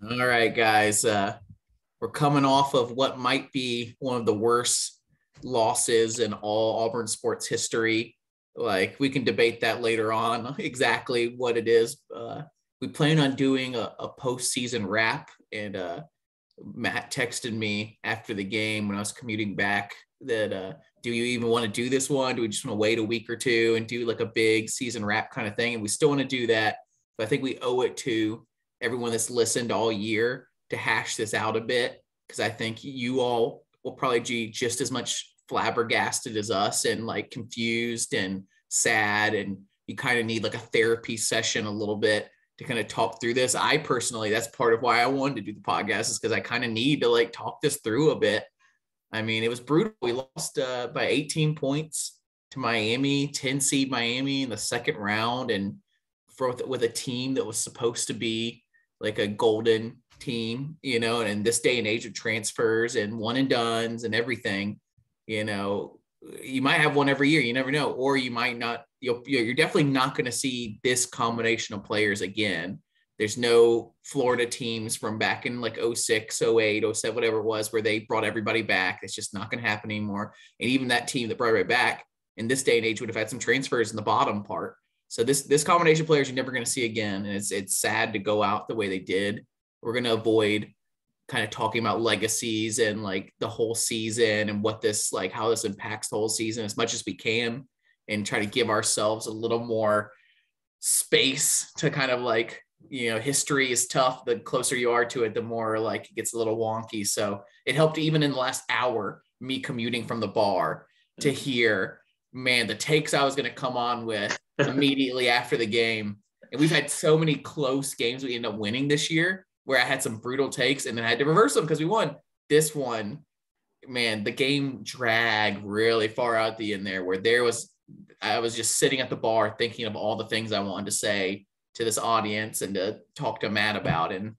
All right, guys. Uh, we're coming off of what might be one of the worst losses in all Auburn sports history. Like we can debate that later on exactly what it is. Uh, we plan on doing a, a postseason wrap, and uh, Matt texted me after the game when I was commuting back that uh, do you even want to do this one? Do we just want to wait a week or two and do like a big season wrap kind of thing? And we still want to do that, but I think we owe it to everyone that's listened all year to hash this out a bit because I think you all will probably be just as much flabbergasted as us and like confused and sad and you kind of need like a therapy session a little bit to kind of talk through this. I personally, that's part of why I wanted to do the podcast is because I kind of need to like talk this through a bit. I mean, it was brutal. We lost uh, by 18 points to Miami, 10 seed Miami in the second round, and for with a team that was supposed to be like a golden team, you know, and in this day and age of transfers and one and dones and everything, you know, you might have one every year. You never know, or you might not. You'll, you're definitely not going to see this combination of players again. There's no Florida teams from back in like 06, 08, 07, whatever it was, where they brought everybody back. It's just not going to happen anymore. And even that team that brought it back in this day and age would have had some transfers in the bottom part. So this this combination of players you're never going to see again, and it's it's sad to go out the way they did. We're going to avoid kind of talking about legacies and like the whole season and what this like how this impacts the whole season as much as we can, and try to give ourselves a little more space to kind of like you know history is tough. The closer you are to it the more like it gets a little wonky. So it helped even in the last hour me commuting from the bar to mm. hear man the takes i was going to come on with immediately after the game. And we've had so many close games we end up winning this year where I had some brutal takes and then I had to reverse them because we won. This one, man, the game dragged really far out the end there where there was I was just sitting at the bar thinking of all the things I wanted to say to this audience and to talk to Matt about. And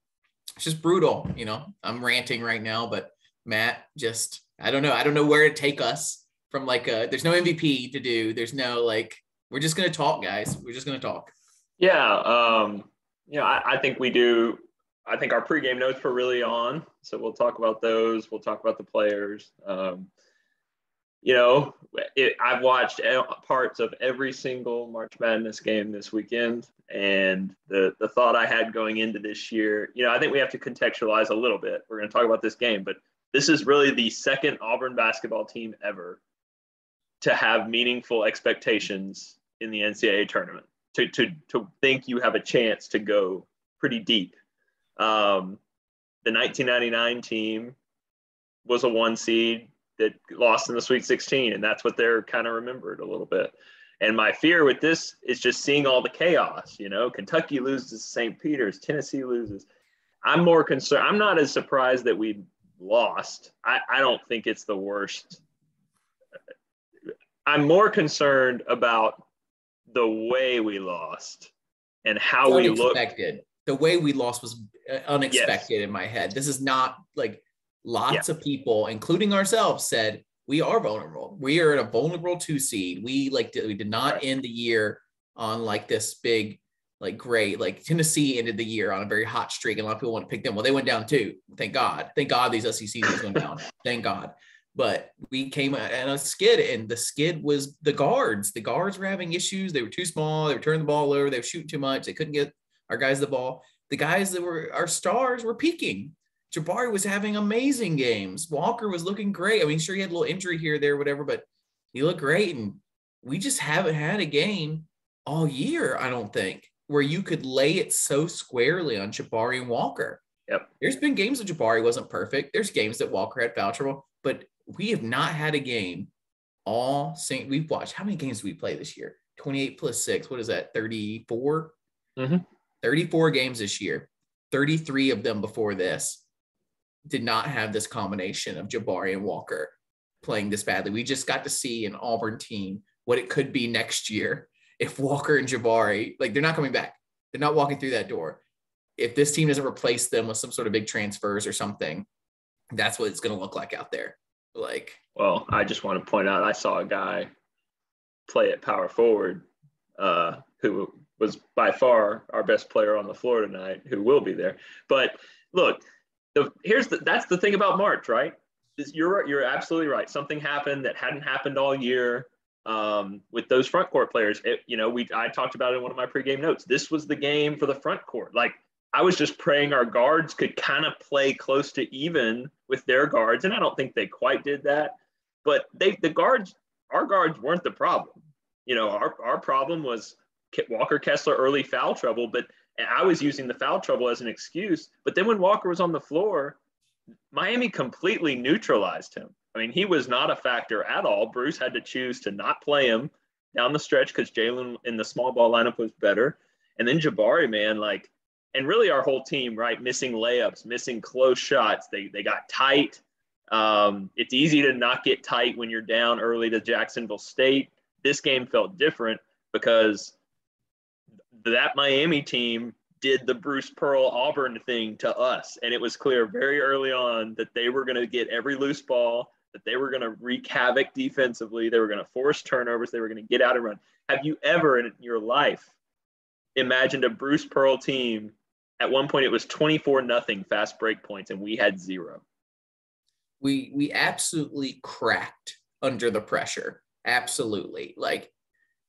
it's just brutal. You know, I'm ranting right now, but Matt just I don't know. I don't know where to take us from like a there's no MVP to do. There's no like we're just gonna talk, guys. We're just gonna talk. Yeah, um, you know, I, I think we do. I think our pregame notes were really on, so we'll talk about those. We'll talk about the players. Um, you know, it, I've watched parts of every single March Madness game this weekend, and the the thought I had going into this year, you know, I think we have to contextualize a little bit. We're going to talk about this game, but this is really the second Auburn basketball team ever to have meaningful expectations in the NCAA tournament to, to, to think you have a chance to go pretty deep. Um, the 1999 team was a one seed that lost in the Sweet 16, and that's what they're kind of remembered a little bit. And my fear with this is just seeing all the chaos. You know, Kentucky loses to St. Peter's, Tennessee loses. I'm more concerned. I'm not as surprised that we lost. I, I don't think it's the worst. I'm more concerned about the way we lost and how we looked. The way we lost was uh, unexpected yes. in my head. This is not like lots yeah. of people, including ourselves, said we are vulnerable. We are in a vulnerable two seed. We like we did not right. end the year on like this big, like great. Like Tennessee ended the year on a very hot streak, and a lot of people want to pick them. Well, they went down too. Thank God. Thank God these SEC teams went down. Thank God but we came and a skid and the skid was the guards. The guards were having issues. They were too small. They were turning the ball over. They were shooting too much. They couldn't get our guys the ball. The guys that were our stars were peaking. Jabari was having amazing games. Walker was looking great. I mean sure he had a little injury here there whatever but he looked great and we just haven't had a game all year i don't think where you could lay it so squarely on jabari and walker. Yep. There's been games that Jabari wasn't perfect. There's games that Walker had foul trouble, but we have not had a game all Saint. We've watched how many games do we play this year? 28 plus six. What is that? 34? Mm-hmm. 34 games this year. 33 of them before this did not have this combination of Jabari and Walker playing this badly. We just got to see an Auburn team what it could be next year if Walker and Jabari, like they're not coming back. They're not walking through that door. If this team doesn't replace them with some sort of big transfers or something, that's what it's going to look like out there. Like, well, I just want to point out I saw a guy play at power forward uh, who was by far our best player on the floor tonight, who will be there. But look, the, here's the that's the thing about March, right? You're you're absolutely right. Something happened that hadn't happened all year um, with those front court players. It, you know, we I talked about it in one of my pregame notes. This was the game for the front court. Like I was just praying our guards could kind of play close to even with their guards, and I don't think they quite did that. But they the guards, our guards weren't the problem. You know, our our problem was Walker Kessler early foul trouble, but I was using the foul trouble as an excuse. But then when Walker was on the floor, Miami completely neutralized him. I mean, he was not a factor at all. Bruce had to choose to not play him down the stretch because Jalen in the small ball lineup was better. And then Jabari, man, like, and really our whole team, right? Missing layups, missing close shots. They they got tight. Um, it's easy to not get tight when you're down early to Jacksonville State. This game felt different because that Miami team did the Bruce Pearl Auburn thing to us. And it was clear very early on that they were going to get every loose ball, that they were going to wreak havoc defensively, they were going to force turnovers, they were going to get out and run. Have you ever in your life imagined a Bruce Pearl team? At one point, it was 24 nothing fast break points, and we had zero. We we absolutely cracked under the pressure. Absolutely. Like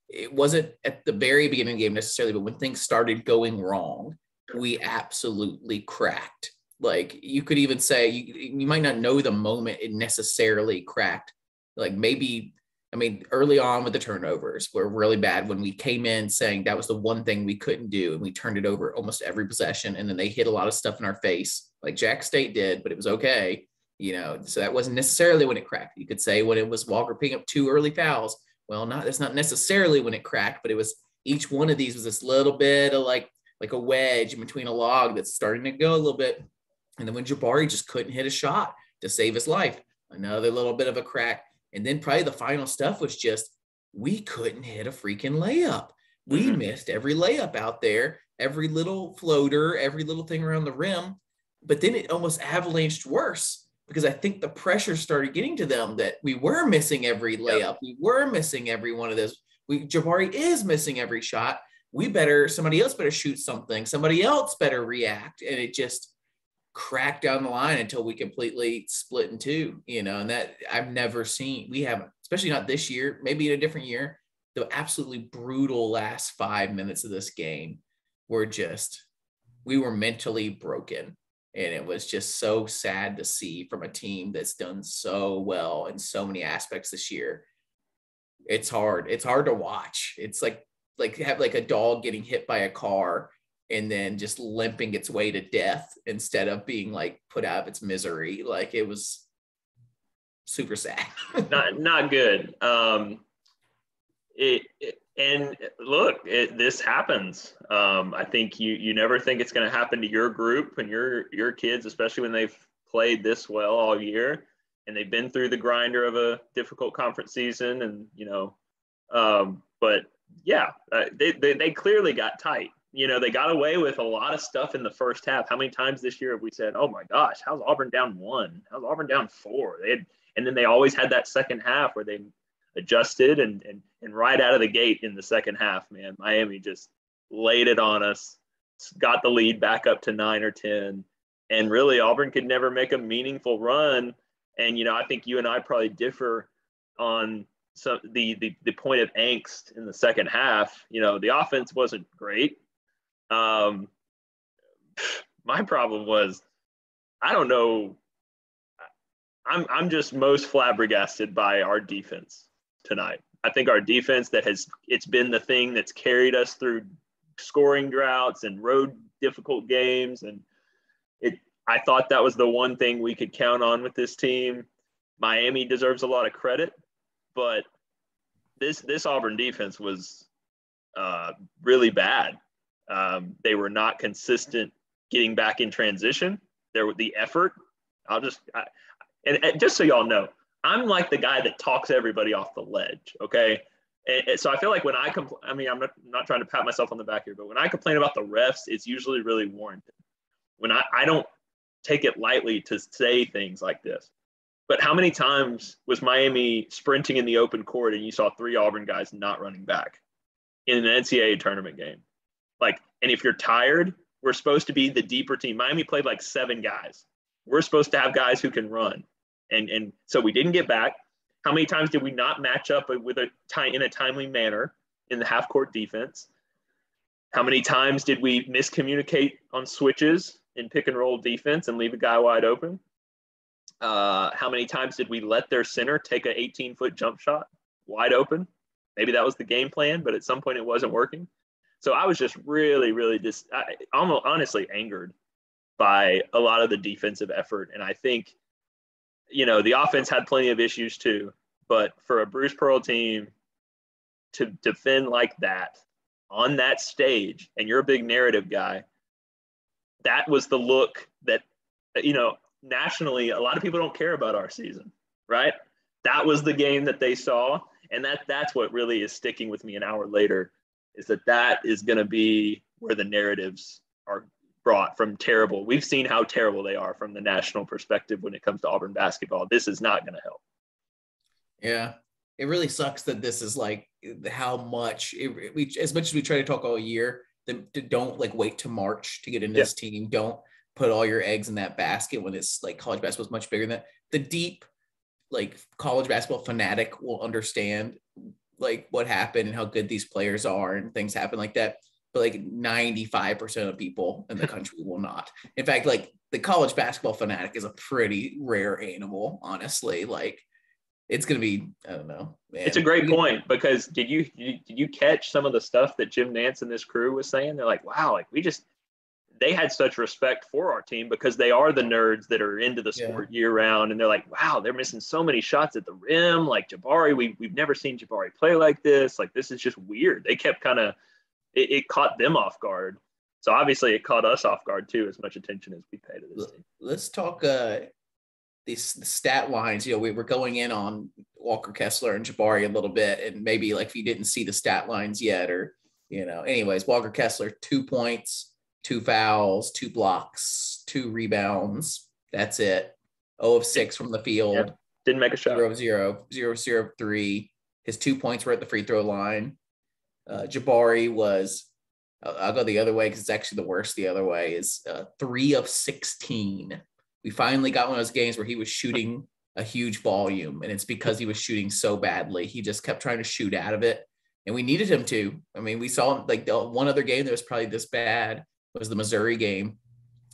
it wasn't at the very beginning of the game necessarily, but when things started going wrong, we absolutely cracked. Like you could even say you, you might not know the moment it necessarily cracked. Like maybe, I mean, early on with the turnovers were really bad when we came in saying that was the one thing we couldn't do. And we turned it over almost every possession. And then they hit a lot of stuff in our face, like Jack State did, but it was okay. You know, so that wasn't necessarily when it cracked. You could say when it was Walker picking up two early fouls well, not that's not necessarily when it cracked, but it was each one of these was this little bit of like like a wedge in between a log that's starting to go a little bit. And then when Jabari just couldn't hit a shot to save his life, another little bit of a crack. And then probably the final stuff was just we couldn't hit a freaking layup. We mm-hmm. missed every layup out there, every little floater, every little thing around the rim. But then it almost avalanched worse because I think the pressure started getting to them that we were missing every layup, we were missing every one of those. We Jabari is missing every shot. We better somebody else better shoot something. Somebody else better react, and it just cracked down the line until we completely split in two. You know, and that I've never seen. We haven't, especially not this year. Maybe in a different year. The absolutely brutal last five minutes of this game were just we were mentally broken and it was just so sad to see from a team that's done so well in so many aspects this year. It's hard. It's hard to watch. It's like like have like a dog getting hit by a car and then just limping its way to death instead of being like put out of its misery. Like it was super sad. not not good. Um it, it and look, it, this happens. Um, I think you you never think it's going to happen to your group and your your kids, especially when they've played this well all year and they've been through the grinder of a difficult conference season. And you know, um, but yeah, uh, they, they they clearly got tight. You know, they got away with a lot of stuff in the first half. How many times this year have we said, "Oh my gosh, how's Auburn down one? How's Auburn down four? They had, and then they always had that second half where they adjusted and, and and right out of the gate in the second half, man, Miami just laid it on us, got the lead back up to nine or ten, and really Auburn could never make a meaningful run. And you know, I think you and I probably differ on some the the, the point of angst in the second half. You know, the offense wasn't great. Um, my problem was, I don't know. I'm I'm just most flabbergasted by our defense tonight. I think our defense that has it's been the thing that's carried us through scoring droughts and road difficult games and it I thought that was the one thing we could count on with this team. Miami deserves a lot of credit, but this this Auburn defense was uh, really bad. Um, they were not consistent getting back in transition. There the effort. I'll just I, and, and just so y'all know, I'm like the guy that talks everybody off the ledge. Okay. And, so I feel like when I compl- I mean, I'm not, I'm not trying to pat myself on the back here, but when I complain about the refs, it's usually really warranted. When I, I don't take it lightly to say things like this. But how many times was Miami sprinting in the open court and you saw three Auburn guys not running back in an NCAA tournament game? Like, and if you're tired, we're supposed to be the deeper team. Miami played like seven guys. We're supposed to have guys who can run. And and so we didn't get back. How many times did we not match up with a time in a timely manner in the half court defense? How many times did we miscommunicate on switches in pick and roll defense and leave a guy wide open? Uh, how many times did we let their center take an 18 foot jump shot wide open? Maybe that was the game plan, but at some point it wasn't working. So I was just really, really just I, almost honestly angered by a lot of the defensive effort. And I think, you know, the offense had plenty of issues too. But for a Bruce Pearl team to defend like that on that stage, and you're a big narrative guy, that was the look that, you know, nationally, a lot of people don't care about our season, right? That was the game that they saw. And that that's what really is sticking with me an hour later is that that is going to be where the narratives are brought from terrible. We've seen how terrible they are from the national perspective when it comes to Auburn basketball. This is not going to help. Yeah. It really sucks that this is like how much it, we, as much as we try to talk all year, that don't like wait to March to get into yeah. this team. Don't put all your eggs in that basket when it's like college basketball is much bigger than that. The deep, like college basketball fanatic will understand like what happened and how good these players are and things happen like that. But like 95% of people in the country will not. In fact, like the college basketball fanatic is a pretty rare animal, honestly. Like it's going to be, I don't know. Man. It's a great point because did you, did you catch some of the stuff that Jim Nantz and this crew was saying? They're like, wow, like we just, they had such respect for our team because they are the nerds that are into the sport yeah. year round. And they're like, wow, they're missing so many shots at the rim. Like Jabari, we, we've never seen Jabari play like this. Like, this is just weird. They kept kind of, it, it, caught them off guard. So obviously it caught us off guard too, as much attention as we paid to this team. Let's talk uh, these the stat lines. You know, we were going in on Walker Kessler and Jabari a little bit, and maybe like if you didn't see the stat lines yet, or, you know, anyways, Walker Kessler, two points, two fouls, two blocks, two rebounds. That's it. 0 of 6 from the field. Yeah. Didn't make a shot. 0 of 0, 0 of 0 of 3. His two points were at the free throw line. Uh, Jabari was, uh, I'll go the other way because it's actually the worst the other way, is uh, 3 of 16. We finally got one of those games where he was shooting a huge volume, and it's because he was shooting so badly. He just kept trying to shoot out of it, and we needed him to. I mean, we saw like the one other game that was probably this bad was the Missouri game,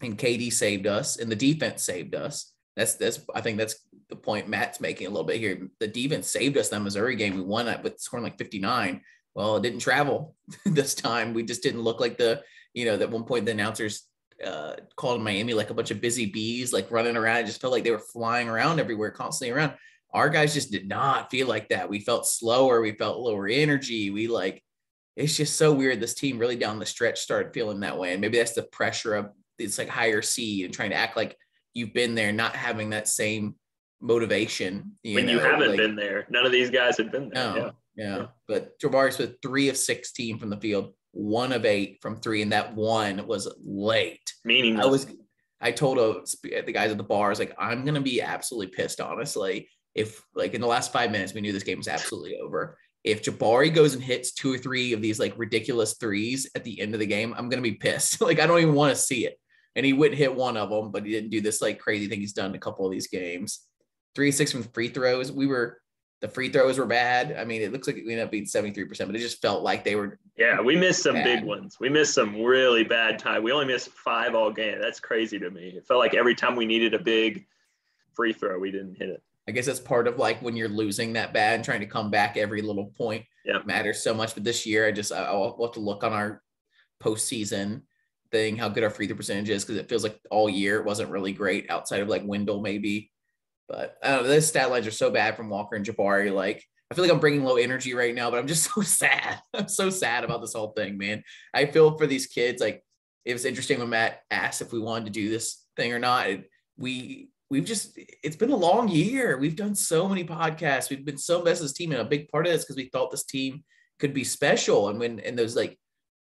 and KD saved us, and the defense saved us. That's that's I think that's the point Matt's making a little bit here. The defense saved us that Missouri game. We won it with scoring like 59. Well, it didn't travel this time. We just didn't look like the, you know, at one point the announcers uh, called Miami like a bunch of busy bees, like running around. It just felt like they were flying around everywhere, constantly around. Our guys just did not feel like that. We felt slower. We felt lower energy. We like it's just so weird. This team really down the stretch started feeling that way. And maybe that's the pressure of it's like higher seed and trying to act like you've been there, not having that same motivation. You when know, you haven't like, been there, none of these guys had been there. No, yeah. yeah. yeah. But Jabari's with three of 16 from the field, one of eight from three, and that one was late. Meaning I was I told a, the guys at the bar, I was like, I'm gonna be absolutely pissed, honestly. If like in the last five minutes we knew this game was absolutely over if Jabari goes and hits two or three of these like ridiculous threes at the end of the game, I'm gonna be pissed. like I don't even want to see it. And he wouldn't hit one of them, but he didn't do this like crazy thing he's done in a couple of these games. Three six from free throws. We were the free throws were bad. I mean, it looks like we ended up being 73%, but it just felt like they were. Yeah, we missed some bad. big ones. We missed some really bad time. We only missed five all game. That's crazy to me. It felt like every time we needed a big free throw, we didn't hit it. I guess that's part of like when you're losing that bad and trying to come back every little point yeah. matters so much. But this year, I just I'll, have to look on our postseason thing how good our free throw percentage is because it feels like all year it wasn't really great outside of like Wendell maybe. But I don't know. Those stat lines are so bad from Walker and Jabari. Like I feel like I'm bringing low energy right now, but I'm just so sad. I'm so sad about this whole thing, man. I feel for these kids. Like it was interesting when Matt asked if we wanted to do this thing or not. We we've just it's been a long year. We've done so many podcasts. We've been so invested in this team, and a big part of this because we thought this team could be special. And when in those like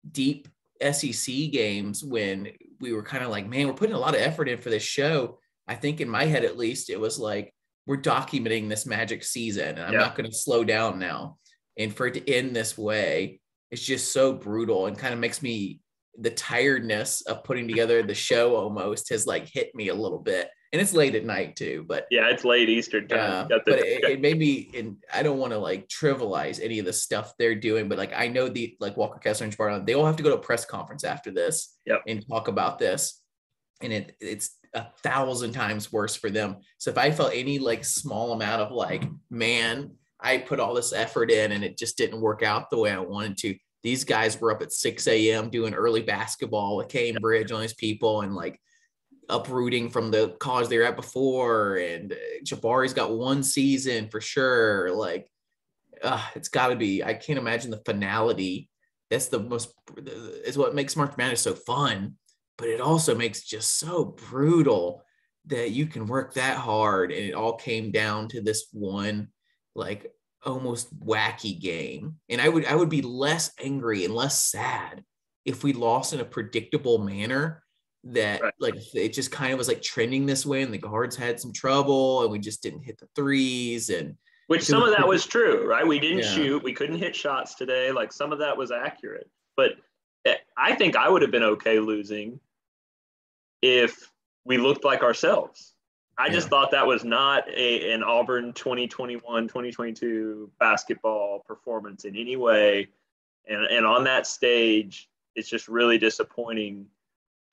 deep SEC games, when we were kind of like, man, we're putting a lot of effort in for this show. I think in my head at least, it was like we're documenting this magic season, and I'm yeah. not going to slow down now. And for it to end this way, it's just so brutal and kind of makes me the tiredness of putting together the show almost has like hit me a little bit and it's late at night too but yeah it's late eastern time. Yeah, but it, it, made me and i don't want to like trivialize any of the stuff they're doing but like i know the like walker kessler and Spartan, they all have to go to a press conference after this yep. and talk about this and it it's a thousand times worse for them. So if i felt any like small amount of like man i put all this effort in and it just didn't work out the way i wanted to these guys were up at 6 a.m doing early basketball with cambridge on these people and like uprooting from the college they were at before. And uh, Jabari's got one season for sure. Like, uh, it's got to be. I can't imagine the finality. That's the most. Is what makes March Madness so fun, but it also makes just so brutal that you can work that hard, and it all came down to this one, like almost wacky game. And I would I would be less angry and less sad if we lost in a predictable manner that right. like it just kind of was like trending this way and the guards had some trouble and we just didn't hit the threes and which some of that was true right we didn't yeah. shoot we couldn't hit shots today like some of that was accurate but eh, i think i would have been okay losing if we looked like ourselves i yeah. just thought that was not a, an auburn 2021 2022 basketball performance in any way and, and on that stage it's just really disappointing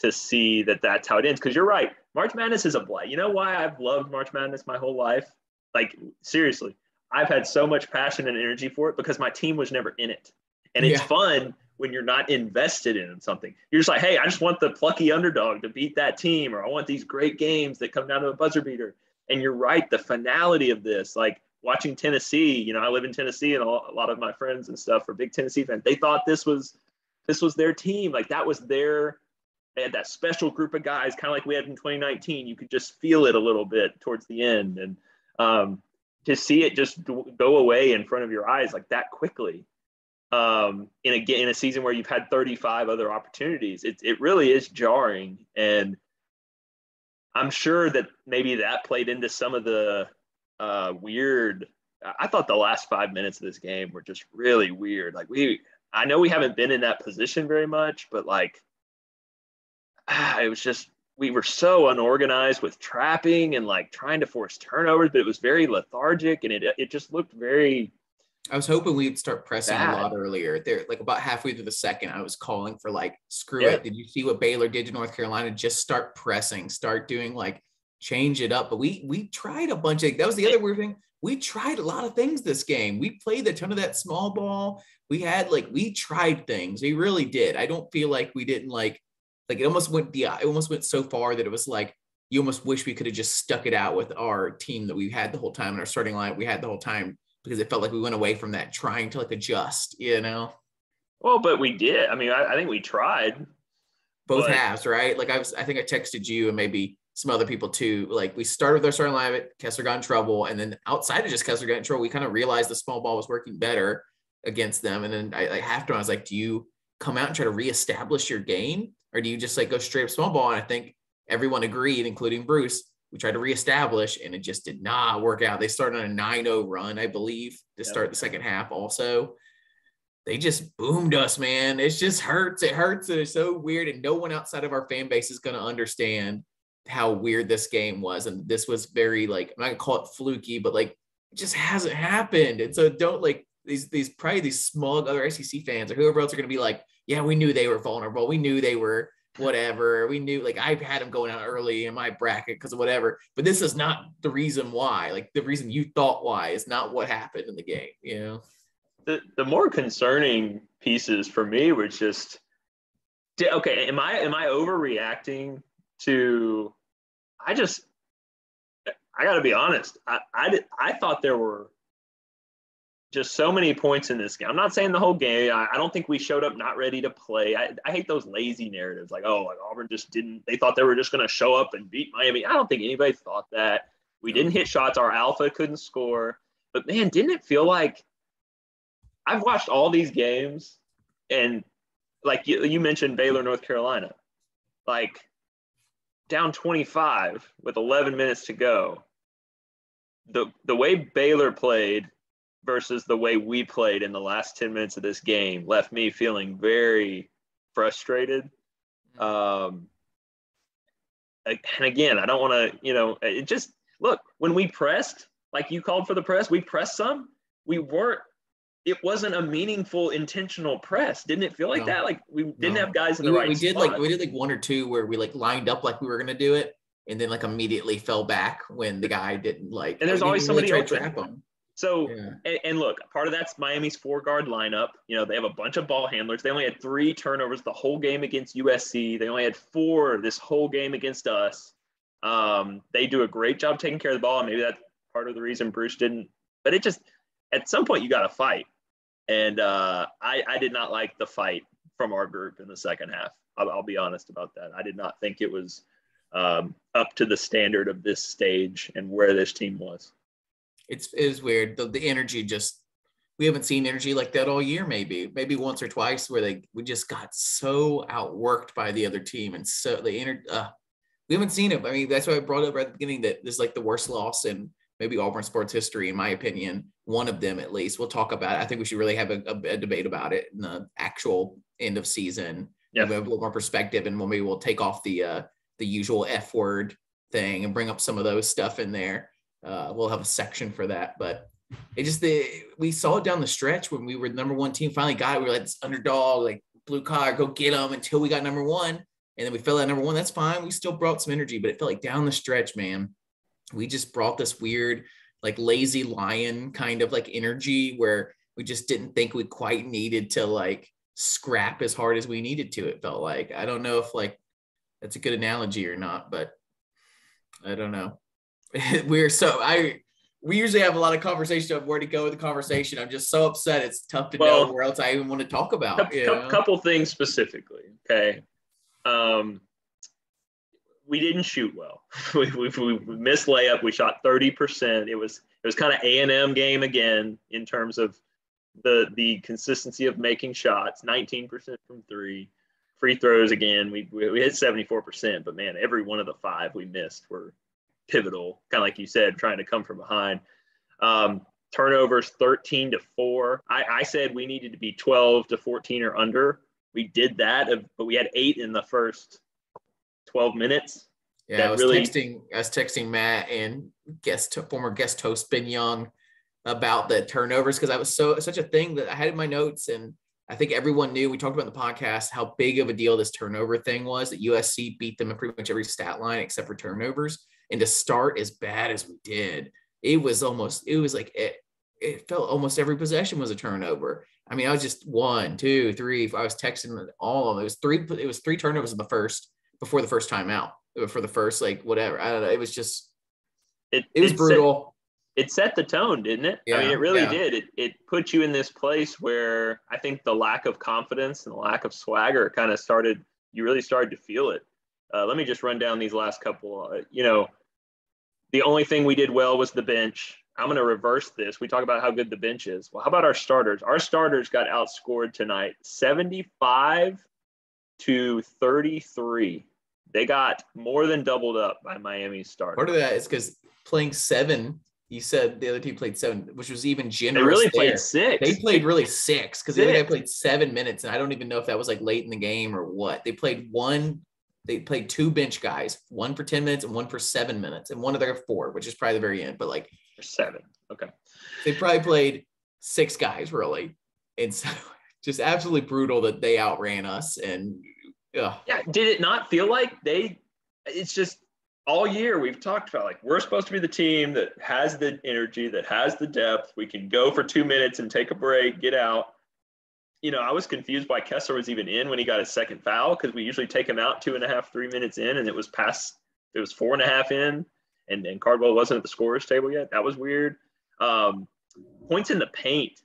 to see that that's how it ends. Because you're right, March Madness is a blight. You know why I've loved March Madness my whole life? Like seriously, I've had so much passion and energy for it because my team was never in it, and it's yeah. fun when you're not invested in something. You're just like, hey, I just want the plucky underdog to beat that team, or I want these great games that come down to a buzzer beater. And you're right, the finality of this, like watching Tennessee. You know, I live in Tennessee, and a lot of my friends and stuff are big Tennessee fans. They thought this was this was their team, like that was their they had that special group of guys, kind of like we had in 2019. You could just feel it a little bit towards the end, and um, to see it just go away in front of your eyes like that quickly um, in a in a season where you've had 35 other opportunities, it it really is jarring, and I'm sure that maybe that played into some of the uh, weird. I thought the last five minutes of this game were just really weird. Like we, I know we haven't been in that position very much, but like Ah, it was just we were so unorganized with trapping and like trying to force turnovers, but it was very lethargic and it it just looked very. I was hoping we'd start pressing bad. a lot earlier. There, like about halfway through the second, I was calling for like, screw yeah. it. Did you see what Baylor did to North Carolina? Just start pressing, start doing like change it up. But we we tried a bunch of that was the other weird thing. We tried a lot of things this game. We played a ton of that small ball. We had like we tried things. We really did. I don't feel like we didn't like like it almost went yeah, it almost went so far that it was like you almost wish we could have just stuck it out with our team that we had the whole time and our starting line we had the whole time because it felt like we went away from that trying to like adjust, you know. Well, but we did. I mean, I, I think we tried. Both but... halves, right? Like I was, I think I texted you and maybe some other people too. Like we started with our starting line, Kessler got in trouble, and then outside of just Kessler got in trouble, we kind of realized the small ball was working better against them. And then I like halftime, I was like, "Do you come out and try to reestablish your game?" Or do you just like go straight up small ball? And I think everyone agreed, including Bruce. We tried to reestablish, and it just did not work out. They started on a 9-0 run, I believe, to start the second half. Also, they just boomed us, man. It just hurts. It hurts, and it's so weird. And no one outside of our fan base is going to understand how weird this game was. And this was very like I'm not gonna call it fluky, but like it just hasn't happened. And so don't like these these probably these smug other SEC fans or whoever else are gonna be like, yeah, we knew they were vulnerable. We knew they were whatever. We knew like I had them going out early in my bracket because of whatever. But this is not the reason why. Like the reason you thought why is not what happened in the game. You know. The the more concerning pieces for me were just okay. Am I am I overreacting to? I just I got to be honest. I I I thought there were just so many points in this game. I'm not saying the whole game. I, I don't think we showed up not ready to play. I, I hate those lazy narratives like, oh, like Auburn just didn't, they thought they were just going to show up and beat Miami. I don't think anybody thought that. We didn't hit shots. Our alpha couldn't score. But man, didn't it feel like I've watched all these games and like you, you mentioned Baylor, North Carolina, like down 25 with 11 minutes to go. The, the way Baylor played versus the way we played in the last 10 minutes of this game left me feeling very frustrated. Um, and again, I don't want to, you know, it just look when we pressed, like you called for the press, we pressed some. We weren't. It wasn't a meaningful, intentional press. Didn't it feel like no. that? Like we didn't no. have guys in the we, right. We did like we did like one or two where we like lined up like we were gonna do it, and then like immediately fell back when the guy didn't like. And there's always somebody really open. So yeah. and, and, look, part of that's Miami's four guard lineup. You know, they have a bunch of ball handlers. They only had three turnovers the whole game against USC. They only had four this whole game against us. Um, they do a great job taking care of the ball, and maybe that's part of the reason Bruce didn't. But it just at some point you got to fight, and uh, I I did not like the fight from our group in the second half. I'll, I'll be honest about that. I did not think it was um, up to the standard of this stage and where this team was it's is weird. The, the energy just we haven't seen energy like that all year. Maybe maybe once or twice where they we just got so outworked by the other team and so the energy. Uh, we haven't seen it. I mean, that's why I brought up right at the beginning that this is like the worst loss in maybe Auburn sports history, in my opinion. One of them, at least. We'll talk about it. I think we should really have a, a, a debate about it in the actual end of season. Yeah, we have a little more perspective, and maybe we'll take off the uh, the usual F word thing and bring up some of those stuff in there. Uh, we'll have a section for that, but it just the we saw it down the stretch when we were number one team. Finally got it. We were like this underdog, like blue collar, go get them until we got number one, and then we fell at number one. That's fine. We still brought some energy, but it felt like down the stretch, man, we just brought this weird, like lazy lion kind of like energy where we just didn't think we quite needed to like scrap as hard as we needed to. It felt like I don't know if like that's a good analogy or not, but I don't know. we're so I we usually have a lot of conversation of where to go with the conversation. I'm just so upset. It's tough to well, know where else I even want to talk about. Couple, you couple things specifically. Okay. Um, we didn't shoot well. we, we, we missed layup. We shot 30%. It was, it was kind of A and M game again in terms of the, the consistency of making shots, 19% from three free throws. Again, we, we, we hit 74%, but man, every one of the five we missed were, pivotal, kind of like you said, trying to come from behind. Um, turnovers 13 to 4. I, I said we needed to be 12 to 14 or under. We did that, but we had eight in the first 12 minutes. Yeah, I was really... texting. I was texting Matt and guest former guest host Ben Young about the turnovers because I was so such a thing that I had in my notes, and I think everyone knew. We talked about in the podcast how big of a deal this turnover thing was. That USC beat them in pretty much every stat line except for turnovers and to start as bad as we did, it was almost it was like it, it felt almost every possession was a turnover. I mean, I was just one, two, three. I was texting all of them. It was three. It was three turnovers in the first before the first time out. For the first like whatever. I don't know. It was just it. It was it brutal. Set, it set the tone, didn't it? Yeah, I mean, it really yeah. did. It it put you in this place where I think the lack of confidence and the lack of swagger kind of started. You really started to feel it. Uh, let me just run down these last couple. Uh, you know, the only thing we did well was the bench. I'm going to reverse this. We talk about how good the bench is. Well, how about our starters? Our starters got outscored tonight 75 to 33. They got more than doubled up by Miami's starters. Part of that is because playing seven, you said the other team played seven, which was even generous. They really there. played six. They played really six because the other guy played seven minutes, and I don't even know if that was like late in the game or what. They played one they played two bench guys, one for 10 minutes and one for seven minutes, and one of their four, which is probably the very end, but like seven. Okay. They probably played six guys really. And so just absolutely brutal that they outran us. And ugh. yeah, did it not feel like they it's just all year we've talked about like we're supposed to be the team that has the energy, that has the depth. We can go for two minutes and take a break, get out you know, I was confused why Kessler was even in when he got his second foul because we usually take him out two and a half, three minutes in, and it was past, it was four and a half in, and, and Cardwell wasn't at the scorers table yet. That was weird. Um, points in the paint.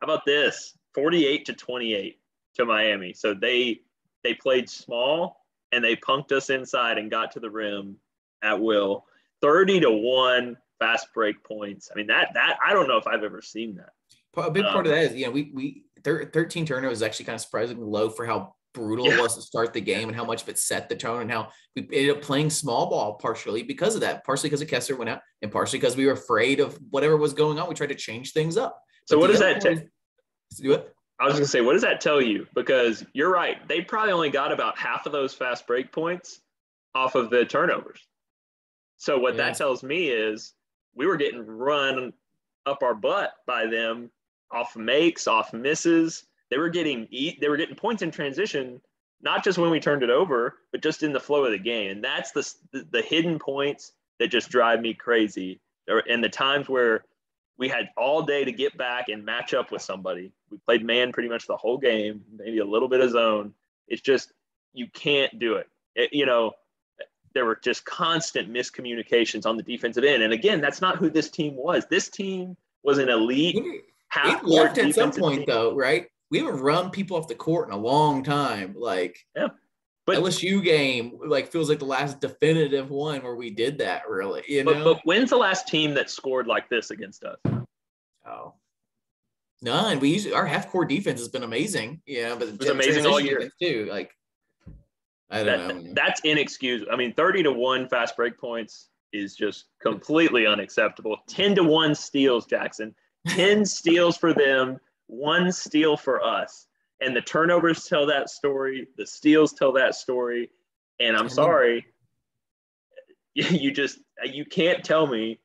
How about this? 48 to 28 to Miami. So they they played small and they punked us inside and got to the rim at will. 30 to 1 fast break points. I mean that that I don't know if I've ever seen that. A big part um, of that is, you know, we we 13 turnovers is actually kind of surprisingly low for how brutal yeah. it was to start the game and how much of it set the tone and how we ended up playing small ball partially because of that, partially because of Kessler went out and partially because we were afraid of whatever was going on. We tried to change things up. So but what does that tell? Do it. I was gonna say, what does that tell you? Because you're right, they probably only got about half of those fast break points off of the turnovers. So what yeah. that tells me is we were getting run up our butt by them off makes, off misses. They were getting they were getting points in transition, not just when we turned it over, but just in the flow of the game. And that's the the, hidden points that just drive me crazy. And the times where we had all day to get back and match up with somebody. We played man pretty much the whole game, maybe a little bit of zone. It's just you can't do it. it you know, there were just constant miscommunications on the defensive end. And again, that's not who this team was. This team was an elite half court at some point team. though, right? We haven't run people off the court in a long time. Like yeah. But LSU game like feels like the last definitive one where we did that really. You know, but, but when's the last team that scored like this against us? Oh, none. We usually our half court defense has been amazing. Yeah, but it's amazing all year too. Like I don't that, know. That's inexcusable. I mean, thirty to one fast break points is just completely unacceptable. Ten to one steals, Jackson. Ten steals for them, one steal for us. And the turnovers tell that story the steals tell that story. And i'm sorry you just you can't tell me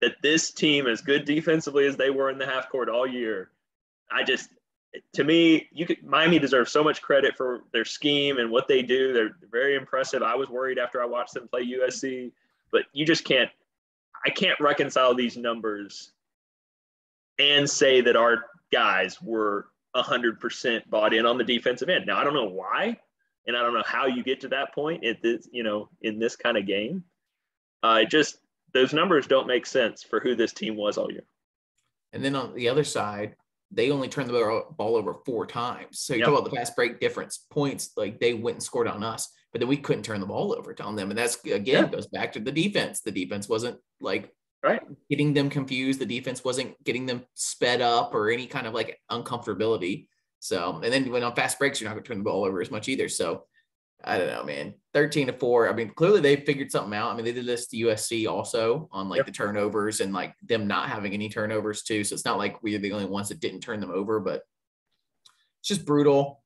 that this team as good defensively as they were in the half court all year i just to me you could miami deserves so much credit for their scheme and what they do. They're very impressive. I was worried after i watched them play usc but you just can't i can't reconcile these numbers and say that our guys were 100% bought in on the defensive end. Now, I don't know why, and I don't know how you get to that point at this, you know, in this kind of game. Uh, just those numbers don't make sense for who this team was all year. And then on the other side, they only turned the ball over four times. So you yep. talk about the fast break difference points, like they went and scored on us, but then we couldn't turn the ball over on them. And that's again yeah. goes back to the defense. The defense wasn't like right. Getting them confused the defense wasn't getting them sped up or any kind of like uncomfortability. So and then when on fast breaks you're not going to turn the ball over as much either. So i don't know man. 13 to 4 i mean clearly they figured something out. I mean they did this to usc also on like yep. the turnovers and like them not having any turnovers too. So it's not like we're the only ones that didn't turn them over but it's just brutal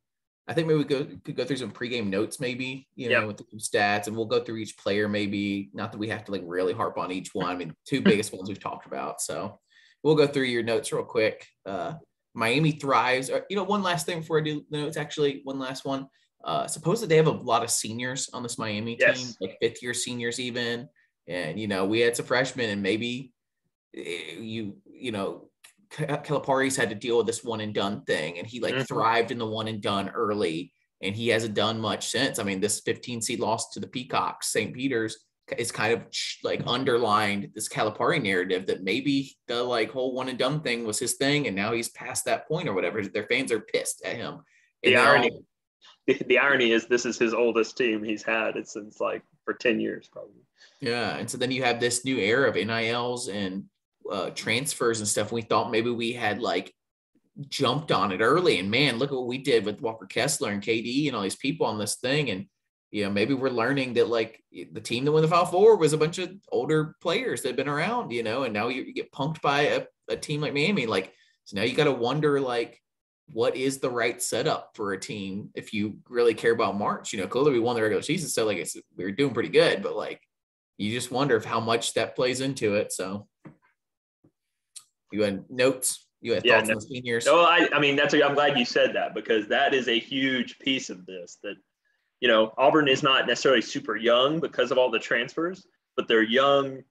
I think maybe we could, could go through some pregame notes, maybe, you know, yep. with some stats, and we'll go through each player, maybe. Not that we have to like really harp on each one. I mean, two biggest ones we've talked about. So we'll go through your notes real quick. Uh, Miami thrives. Uh, you know, one last thing before I do the notes, actually, one last one. Uh, suppose that they have a lot of seniors on this Miami yes. team, like fifth year seniors, even. And, you know, we had some freshmen, and maybe eh, you, you know, Calipari's had to deal with this one and done thing, and he like mm-hmm. thrived in the one and done early, and he hasn't done much since. I mean, this 15 seed loss to the Peacocks, St. Peter's, is kind of like underlined this Calipari narrative that maybe the like whole one and done thing was his thing, and now he's past that point or whatever. Their fans are pissed at him. And the irony, the, the irony is this is his oldest team he's had it since like for 10 years probably. Yeah, and so then you have this new era of NILs and uh, transfers and stuff. We thought maybe we had like jumped on it early. And man, look at what we did with Walker Kessler and KD and all these people on this thing. And you know, maybe we're learning that like the team that won the Final Four was a bunch of older players that have been around, you know, and now you, you get punked by a, a team like Miami. Like, so now you got to wonder like, what is the right setup for a team if you really care about March? You know, clearly we won the regular season, so like it's, we were doing pretty good, but like you just wonder if how much that plays into it. So you had notes. You had yeah, thoughts no, on the seniors. No, I, I mean that's. A, I'm glad you said that because that is a huge piece of this. That you know, Auburn is not necessarily super young because of all the transfers, but they're young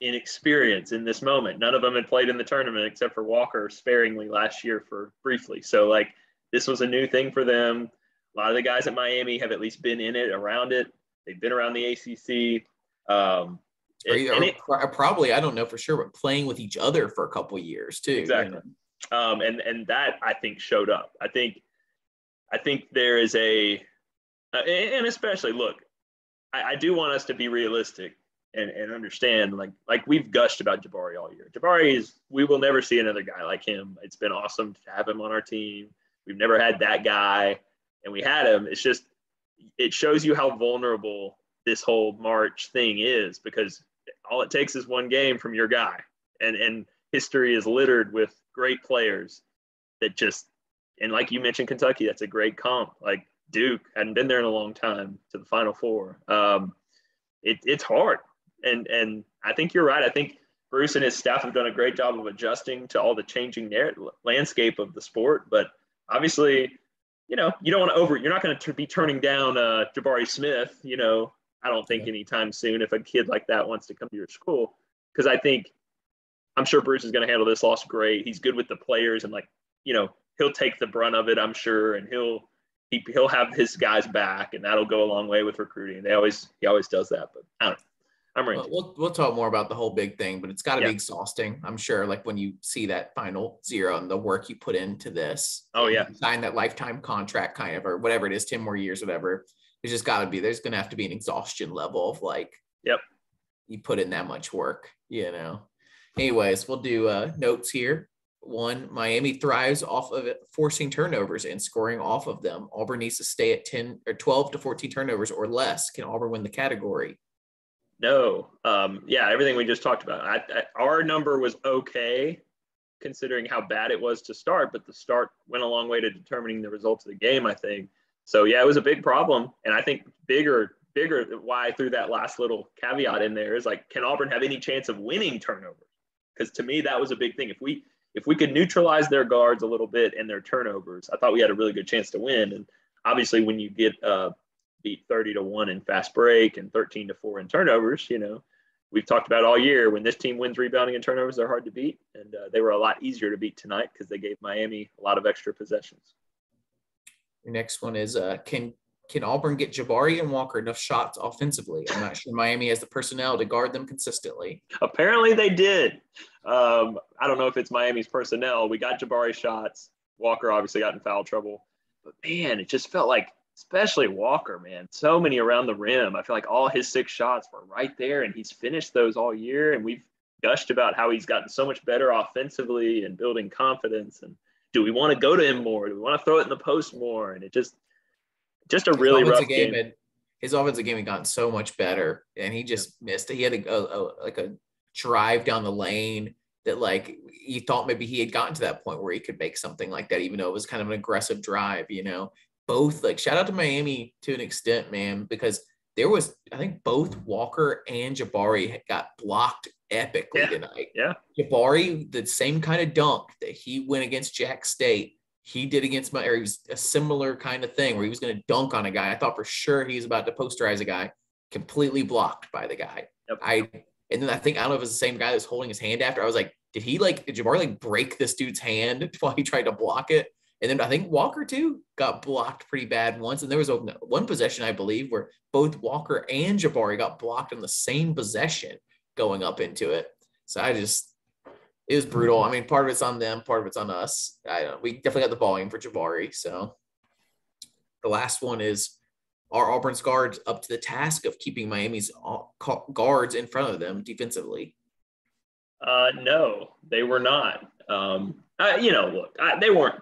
in experience in this moment. None of them had played in the tournament except for Walker sparingly last year for briefly. So like this was a new thing for them. A lot of the guys at Miami have at least been in it, around it. They've been around the ACC. Um, it, it, probably I don't know for sure, but playing with each other for a couple years too. Exactly. You know? um, and and that I think showed up. I think I think there is a uh, and especially look, I, I, do want us to be realistic and, and understand like like we've gushed about Jabari all year. Jabari is we will never see another guy like him. It's been awesome to have him on our team. We've never had that guy, and we had him. It's just it shows you how vulnerable this whole March thing is because all it takes is one game from your guy, and and history is littered with great players that just And like you mentioned, Kentucky, that's a great comp. Like Duke hadn't been there in a long time to the Final Four. Um, it, it's hard, and and I think you're right. I think Bruce and his staff have done a great job of adjusting to all the changing narrative, landscape of the sport. But obviously, you know, you don't want to over. You're not going to be turning down uh, Jabari Smith. You know, I don't think anytime soon if a kid like that wants to come to your school, because I think I'm sure Bruce is going to handle this loss great. He's good with the players and like you know he'll take the brunt of it. I'm sure, and he'll he, he'll have his guys back, and that'll go a long way with recruiting. They always he always does that, but I don't know. I'm ready. We'll, we'll talk more about the whole big thing, but it's got to yeah. be exhausting. I'm sure, like when you see that final zero and the work you put into this. Oh yeah, sign that lifetime contract, kind of, or whatever it is, ten more years, whatever. There's just got to be. There's going to have to be an exhaustion level of like. Yep. You put in that much work, you know. Anyways, we'll do uh, notes here. One, Miami thrives off of it, forcing turnovers and scoring off of them. Auburn needs to stay at 10 or 12 to 14 turnovers or less. Can Auburn win the category? No. Um, yeah, everything we just talked about. I, I, our number was okay considering how bad it was to start, but the start went a long way to determining the results of the game, I think. So yeah, it was a big problem. And I think bigger, bigger why I threw that last little caveat in there is like, can Auburn have any chance of winning turnovers? Because to me, that was a big thing. If we if we could neutralize their guards a little bit and their turnovers, I thought we had a really good chance to win. And obviously, when you get uh, beat 30 to 1 in fast break and 13 to 4 in turnovers, you know, we've talked about all year when this team wins rebounding and turnovers, they're hard to beat. And uh, they were a lot easier to beat tonight because they gave Miami a lot of extra possessions. Your next one is uh, can can Auburn get Jabari and Walker enough shots offensively? I'm not sure Miami has the personnel to guard them consistently. Apparently they did. Um, I don't know if it's Miami's personnel. We got Jabari shots. Walker obviously got in foul trouble. But man, it just felt like, especially Walker, man, so many around the rim. I feel like all his six shots were right there, and he's finished those all year. And we've gushed about how he's gotten so much better offensively and building confidence. And do we want to go to him more? Do we want to throw it in the post more? And it just, just a really rough game. game. Had, his offensive game had gotten so much better, and he just missed it. He had a, a, a, like a drive down the lane that like you thought maybe he had gotten to that point where he could make something like that, even though it was kind of an aggressive drive. You know, both like shout out to Miami to an extent, man, because there was I think both Walker and Jabari got blocked epically yeah. tonight. Yeah, Jabari, the same kind of dunk that he went against Jax State he did against my, or he was a similar kind of thing where he was going to dunk on a guy. I thought for sure he was about to posterize a guy, completely blocked by the guy. Yep. I, and then I think, I don't know if it's the same guy that's holding his hand after. I was like, did he like, did Jabari like break this dude's hand while he tried to block it? And then I think Walker too got blocked pretty bad once. And there was a, one possession, I believe, where both Walker and Jabari got blocked in the same possession going up into it. So I just, it was brutal. I mean, part of it's on them, part of it's on us. I don't, we definitely got the volume for Jabari. So the last one is are Auburn's guards up to the task of keeping Miami's guards in front of them defensively? Uh, no, they were not. Um, I, you know, look, I, they weren't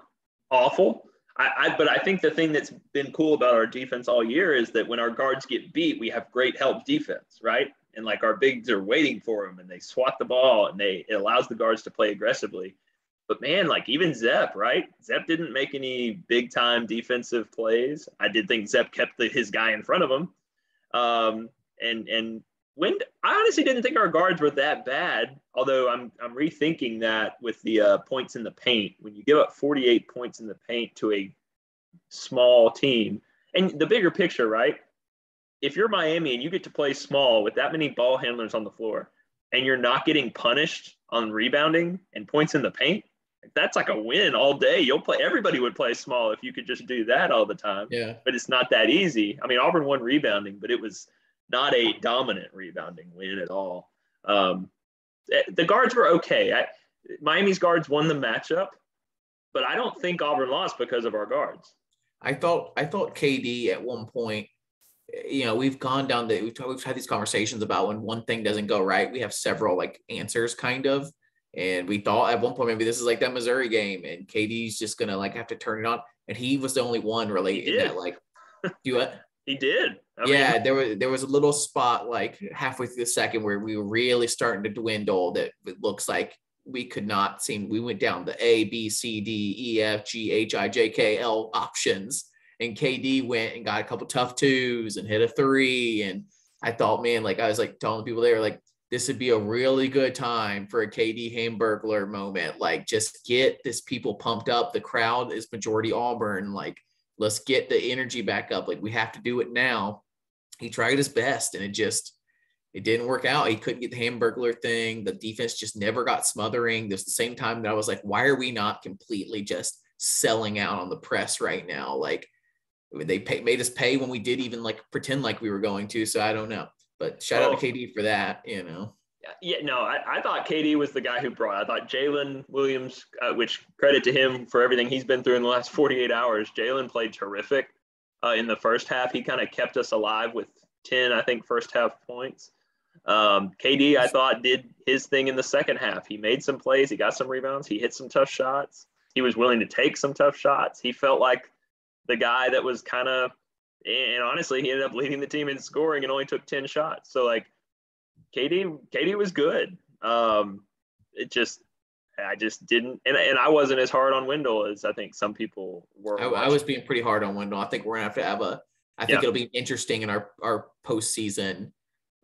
awful. I, I, but I think the thing that's been cool about our defense all year is that when our guards get beat, we have great help defense, right? and like our bigs are waiting for them, and they swat the ball and they it allows the guards to play aggressively. But man, like even Zep, right? Zep didn't make any big time defensive plays. I did think Zep kept the, his guy in front of him. Um, and and when I honestly didn't think our guards were that bad. Although I'm I'm rethinking that with the uh, points in the paint. When you give up 48 points in the paint to a small team, and the bigger picture, right? if you're Miami and you get to play small with that many ball handlers on the floor and you're not getting punished on rebounding and points in the paint, that's like a win all day. You'll play everybody would play small if you could just do that all the time. Yeah. But it's not that easy. I mean, Auburn won rebounding, but it was not a dominant rebounding win at all. Um, eh, the guards were okay. I, Miami's guards won the matchup, but I don't think Auburn lost because of our guards. I thought I thought KD at one point you know we've gone down the we've, we've had these conversations about when one thing doesn't go right we have several like answers kind of and we thought at one point maybe this is like that missouri game and KD's just gonna like have to turn it on and he was the only one really in that like do it he did I yeah mean, there was there was a little spot like halfway through the second where we were really starting to dwindle that it looks like we could not seem we went down the A, B, C, D, E, F, G, H, I, J, K, L options. And KD went and got a couple tough twos and hit a three. And I thought, man, like I was like telling the people there, like this would be a really good time for a KD Hamburglar moment. Like just get this people pumped up. The crowd is majority Auburn. Like let's get the energy back up. Like we have to do it now. He tried his best and it just it didn't work out. He couldn't get the Hamburglar thing. The defense just never got smothering. There's the same time that I was like, why are we not completely just selling out on the press right now? Like they pay, made us pay when we did even like pretend like we were going to. So I don't know. But shout oh. out to oh. KD for that, you know. Yeah, no, I, I thought KD was the guy who brought. I thought Jaylin Williams, uh, which credit to him for everything he's been through in the last 48 hours. Jaylin played terrific uh, in the first half. He kind of kept us alive with 10, I think, first half points. Um, KD, I thought, did his thing in the second half. He made some plays, he got some rebounds, he hit some tough shots. He was willing to take some tough shots. He felt like the guy that was kind of, and honestly, he ended up leading the team in scoring and only took 10 shots. So, like, KD, Katie was good. Um, it just, I just didn't, and, and I wasn't as hard on Wendell as I think some people were. I, I was being pretty hard on Wendell. I think we're gonna have to have a. I think yeah. it'll be interesting in our our postseason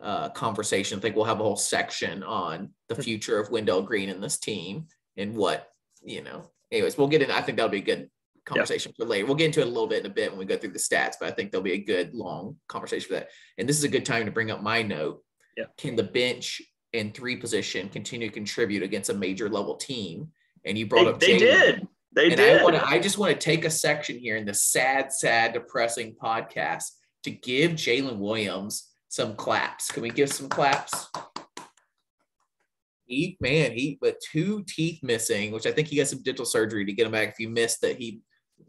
uh, conversation. I think we'll have a whole section on the hmm. future of Wendell Green and this team and what you know. Anyways, we'll get in. I think that'll be a good conversation yeah. for later. We'll get into it a little bit in a bit when we go through the stats, but I think there'll be a good long conversation for that. And this is a good time to bring up my note. Yeah. Can the bench and three position continue to contribute against a major level team? And you brought they, up they did. They and did. I, wanna, I just want to take a section here in the sad, sad, depressing podcast to give Jaylin Williams some claps. Can we give some claps? He man, he but two teeth missing, which I think he got some dental surgery to get him back. If you missed that, he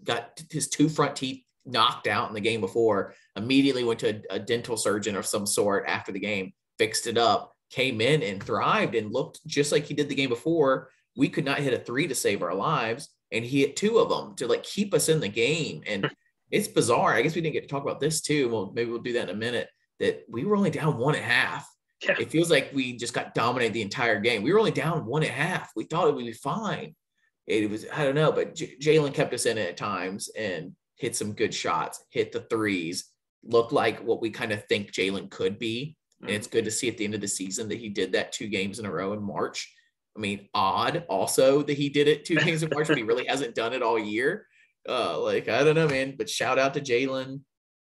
got his two front teeth knocked out in the game before. Immediately went to a, a dental surgeon of some sort after the game, fixed it up, came in and thrived and looked just like he did the game before. We could not hit a three to save our lives, and he hit two of them to like keep us in the game. And it's bizarre. I guess we didn't get to talk about this too. Well, maybe we'll do that in a minute that we were only down one and a half. Yeah. It feels like we just got dominated the entire game. We were only down one and a half. We thought it would be fine. It was, I don't know, but J- Jaylin kept us in it at times and hit some good shots, hit the threes, looked like what we kind of think Jaylin could be. Mm-hmm. And it's good to see at the end of the season that he did that two games in a row in March. I mean, odd also that he did it two games in March, but he really hasn't done it all year. Uh, like, I don't know, man, but shout out to Jaylin.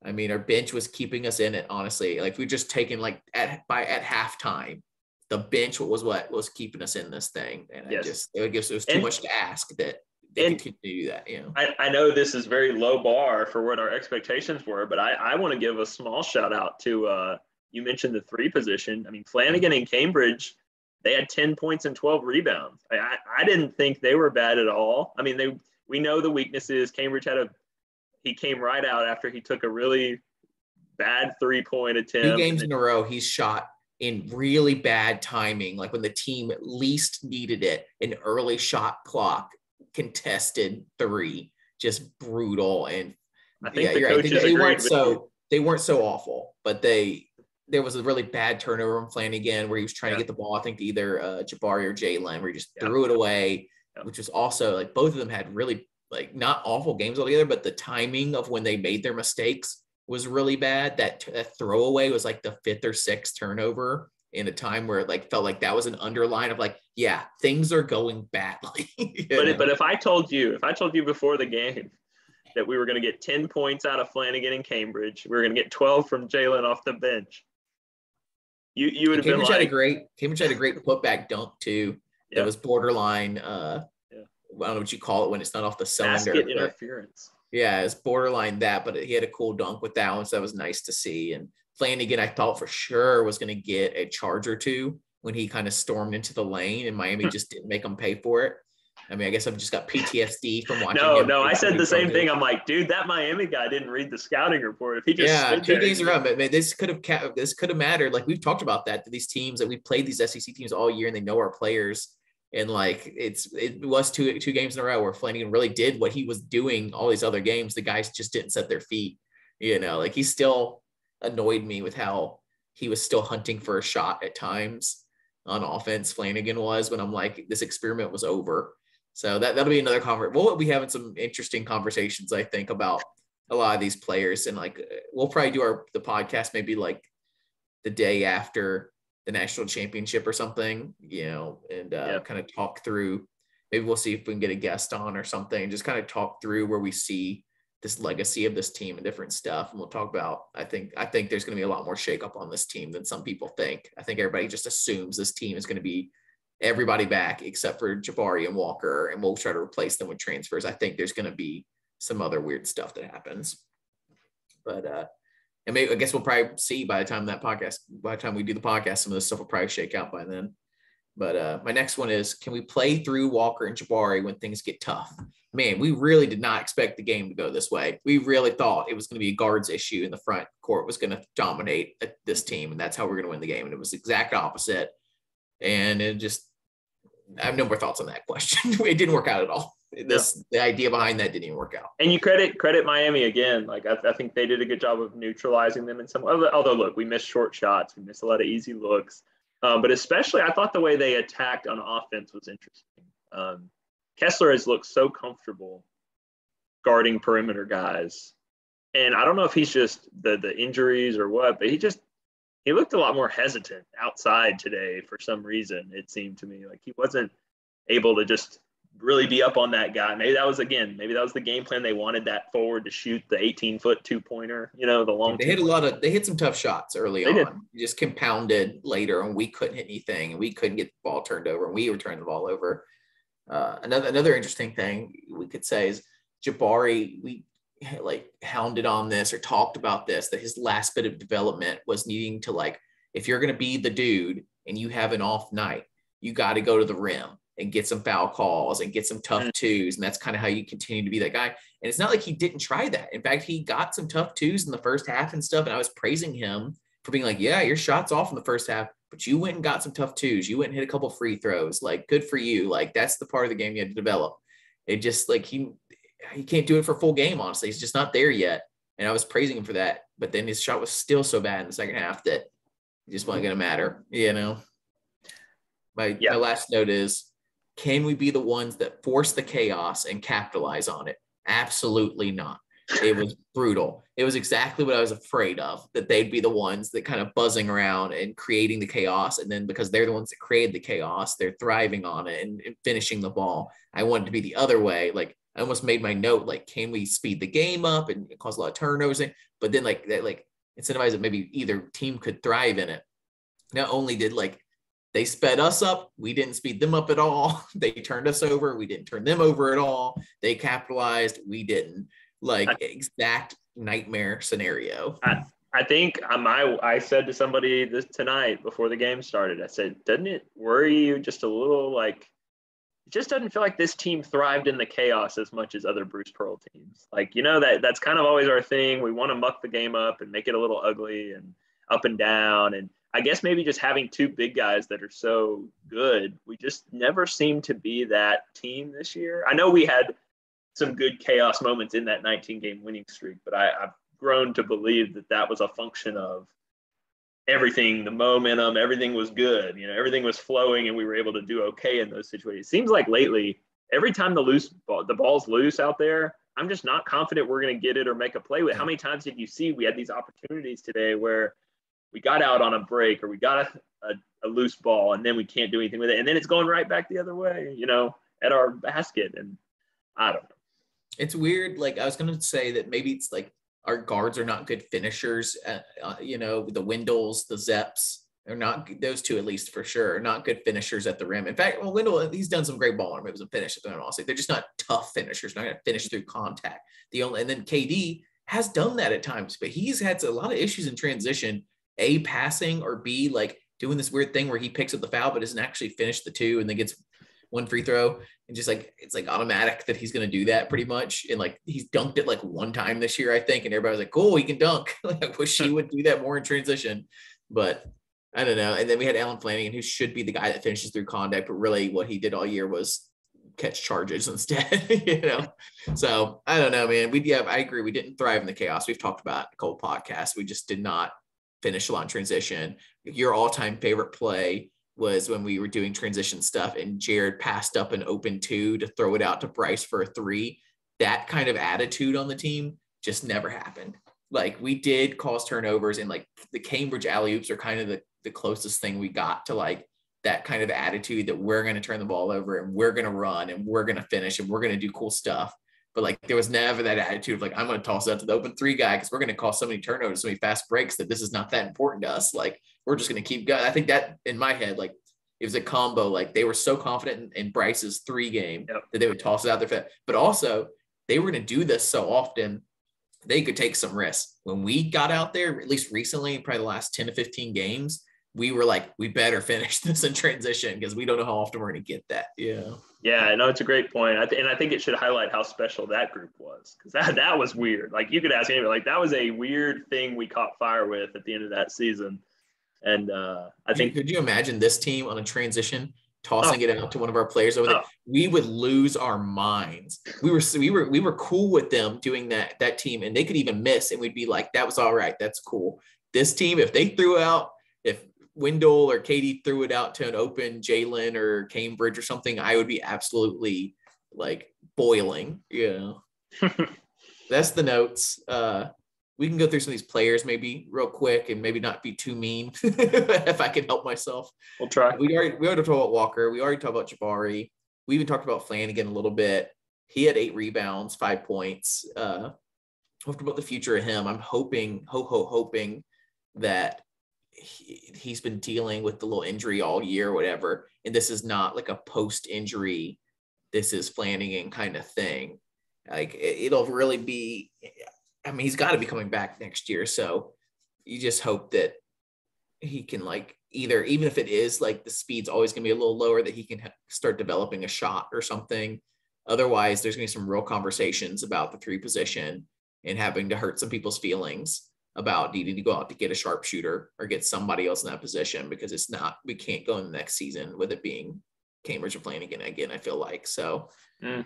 I mean, our bench was keeping us in it, honestly. Like we just taken like at by at halftime, the bench was what was keeping us in this thing. And yes. I just it gives it was too and, much to ask that they and continue to do that. You know, I, I know this is very low bar for what our expectations were, but I, I want to give a small shout out to uh you mentioned the three position. I mean, Flanigan and Cambridge, they had 10 points and 12 rebounds. I, I, I didn't think they were bad at all. I mean, they we know the weaknesses. Cambridge had a he came right out after he took a really bad three point attempt. Two games in a row, he's shot in really bad timing, like when the team least needed it, an early shot clock, contested three, just brutal. And I think yeah, the coaches right. they, they weren't so they weren't so awful, but they there was a really bad turnover from Flanigan where he was trying yeah. to get the ball, I think to either uh, Jabari or Jaylin, where he just yeah. threw it away, which was also like both of them had really like not awful games altogether, but the timing of when they made their mistakes was really bad. That, that throwaway was like the fifth or sixth turnover in a time where it like felt like that was an underline of like, yeah, things are going badly. but but if I told you, if I told you before the game that we were going to get 10 points out of Flanigan in Cambridge, we were going to get 12 from Jaylin off the bench. You you would have Cambridge been like, had a great Cambridge had a great putback dunk too. Yeah. That was borderline uh I don't know what you call it when it's not off the cylinder. Basket interference. Yeah, it's borderline that, but he had a cool dunk with that one, so that was nice to see. And Flanigan, I thought for sure was going to get a charge or two when he kind of stormed into the lane, and Miami hmm. just didn't make him pay for it. I mean, I guess I've just got PTSD from watching. No, no, I said the same thing. I'm like, dude, that Miami guy didn't read the scouting report. If he just yeah, two days around, but man, this could have this could have mattered. Like we've talked about that to these teams that we played these SEC teams all year, and they know our players and like it's it was two two games in a row where Flanigan really did what he was doing all these other games. The guys just didn't set their feet. You know, like he still annoyed me with how he was still hunting for a shot at times. on offense Flanigan was, when I'm like, this experiment was over. So that, that'll be another conversation. We'll be having some interesting conversations, I think, about a lot of these players. And like, we'll probably do our the podcast maybe like the day after the national championship or something, you know, and uh, yeah. kind of talk through. Maybe we'll see if we can get a guest on or something. Just kind of talk through where we see this legacy of this team and different stuff. And we'll talk about. I think I think there's going to be a lot more shakeup on this team than some people think. I think everybody just assumes this team is going to be everybody back except for Jabari and Walker, and we'll try to replace them with transfers. I think there's going to be some other weird stuff that happens. But uh, and maybe I guess we'll probably see by the time that podcast, by the time we do the podcast, some of this stuff will probably shake out by then. But uh, my next one is can we play through Walker and Jabari when things get tough? Man, we really did not expect the game to go this way. We really thought it was going to be a guards issue in the front court was going to dominate this team, and that's how we're going to win the game. And it was the exact opposite. And it just, I have no more thoughts on that question. it didn't work out at all this yeah. the idea behind that didn't even work out. And you credit credit Miami again. Like I, I, think they did a good job of neutralizing them in some. Although look, we missed short shots, we missed a lot of easy looks, um, but especially I thought the way they attacked on offense was interesting. Um, Kessler has looked so comfortable guarding perimeter guys, and I don't know if he's just the the injuries or what, but he just he looked a lot more hesitant outside today for some reason. It seemed to me like he wasn't able to just really be up on that guy. Maybe that was again, maybe that was the game plan. They wanted that forward to shoot the 18 foot two pointer, you know, the long. They hit a lot of, they hit some tough shots early they on. Did. Just compounded later, and we couldn't hit anything, and we couldn't get the ball turned over, and we were turning the ball over. Uh, another another interesting thing we could say is Jabari. We like hounded on this or talked about this that his last bit of development was needing to like if you're going to be the dude and you have an off night, you got to go to the rim and get some foul calls and get some tough mm. twos. And that's kind of how you continue to be that guy. And it's not like he didn't try that. In fact, he got some tough twos in the first half and stuff. And I was praising him for being like, yeah, your shot's off in the first half, but you went and got some tough twos. You went and hit a couple free throws. Like, good for you. Like, that's the part of the game you had to develop. It just like he he can't do it for full game, honestly. He's just not there yet. And I was praising him for that. But then his shot was still so bad in the second half that it just wasn't gonna matter, you know. My, yeah. my last note is can we be the ones that force the chaos and capitalize on it? Absolutely not. It was brutal. It was exactly what I was afraid of that they'd be the ones that kind of buzzing around and creating the chaos. And then because they're the ones that created the chaos, they're thriving on it and, and finishing the ball. I wanted to be the other way. Like I almost made my note, like, can we speed the game up and cause a lot of turnovers? But then like that, like incentivize it, maybe either team could thrive in it. Not only did like they sped us up. We didn't speed them up at all. They turned us over. We didn't turn them over at all. They capitalized. We didn't. Like I, exact nightmare scenario. I, think I think um, my I said to somebody this tonight before the game started. I said, doesn't it worry you just a little? Like, it just doesn't feel like this team thrived in the chaos as much as other Bruce Pearl teams. Like, you know that that's kind of always our thing. We want to muck the game up and make it a little ugly and up and down and I guess maybe just having two big guys that are so good, we just never seem to be that team this year. I know we had some good chaos moments in that 19 game winning streak, but I, I've grown to believe that that was a function of everything, the momentum, everything was good. You know, everything was flowing, and we were able to do okay in those situations. It seems like lately, every time the loose ball, the ball's loose out there, I'm just not confident we're going to get it or make a play with. How many times did you see we had these opportunities today where we got out on a break or we got a, a, a, loose ball and then we can't do anything with it. And then it's going right back the other way, you know, at our basket. And I don't know. It's weird. Like I was going to say that maybe it's like our guards are not good finishers. Uh, uh, you know, the Wendels, the Zeps, they're not those two at least for sure. are Not good finishers at the rim. In fact, well, Wendell he's done some great ball moves and finish at the rim. Also, they're just not tough finishers. Not going to finish through contact. The only and then KD has done that at times, but he's had a lot of issues in transition a passing or B like doing this weird thing where he picks up the foul but doesn't actually finish the two and then gets one free throw and just like it's like automatic that he's going to do that pretty much. And like he's dunked it like one time this year I think and everybody's like cool he can dunk. Like I wish he would do that more in transition. But I don't know. And then we had Allen Flanigan who should be the guy that finishes through contact but really what he did all year was catch charges instead you know? So I don't know man. We yeah I agree. We didn't thrive in the chaos. We've talked about a couple podcasts. We just did not finish line transition, your all-time favorite play was when we were doing transition stuff and Jared passed up an open two to throw it out to Bryce for a three. That kind of attitude on the team just never happened. Like we did cause turnovers and like the Cambridge alley oops are kind of the, the closest thing we got to like that kind of attitude that we're going to turn the ball over and we're going to run and we're going to finish and we're going to do cool stuff. But like there was never that attitude of like, I'm going to toss it out to the open three guy because we're going to cause so many turnovers, so many fast breaks that this is not that important to us. Like we're just going to keep going. I think that in my head, like it was a combo. Like they were so confident in, in Bryce's three game yep. that they would toss it out there. But also they were going to do this so often, they could take some risks. When we got out there, at least recently, probably the last 10 to 15 games, we were like, we better finish this in transition because we don't know how often we're going to get that. Yeah. Yeah, no, it's a great point. I th- and I think it should highlight how special that group was because that, that was weird. Like you could ask anybody, like that was a weird thing we caught fire with at the end of that season. And uh, I think. Could you imagine this team on a transition tossing oh. it out to one of our players over there? Oh. We would lose our minds. We were we were we were cool with them doing that that team, and they could even miss, and we'd be like, "That was all right. That's cool." This team, if they threw out, Wendell or KD threw it out to an open Jaylin or Cambridge or something, I would be absolutely like boiling. Yeah. That's the notes. Uh, we can go through some of these players maybe real quick and maybe not be too mean if I can help myself. We'll try. We already we already talked about Walker. We already talked about Jabari. We even talked about Flanigan a little bit. He had eight rebounds, five points. Uh, talked about the future of him. I'm hoping, ho ho, hoping that he, he's been dealing with the little injury all year, whatever, and this is not like a post injury. This is Flanigan kind of thing. Like it, it'll really be I mean, he's got to be coming back next year. So you just hope that he can like either, even if it is like the speed's always going to be a little lower, that he can start developing a shot or something. Otherwise, there's going to be some real conversations about the three position and having to hurt some people's feelings about needing to go out to get a sharpshooter or get somebody else in that position because it's not, we can't go in the next season with it being Cambridge or Flanigan again, I feel like. So mm.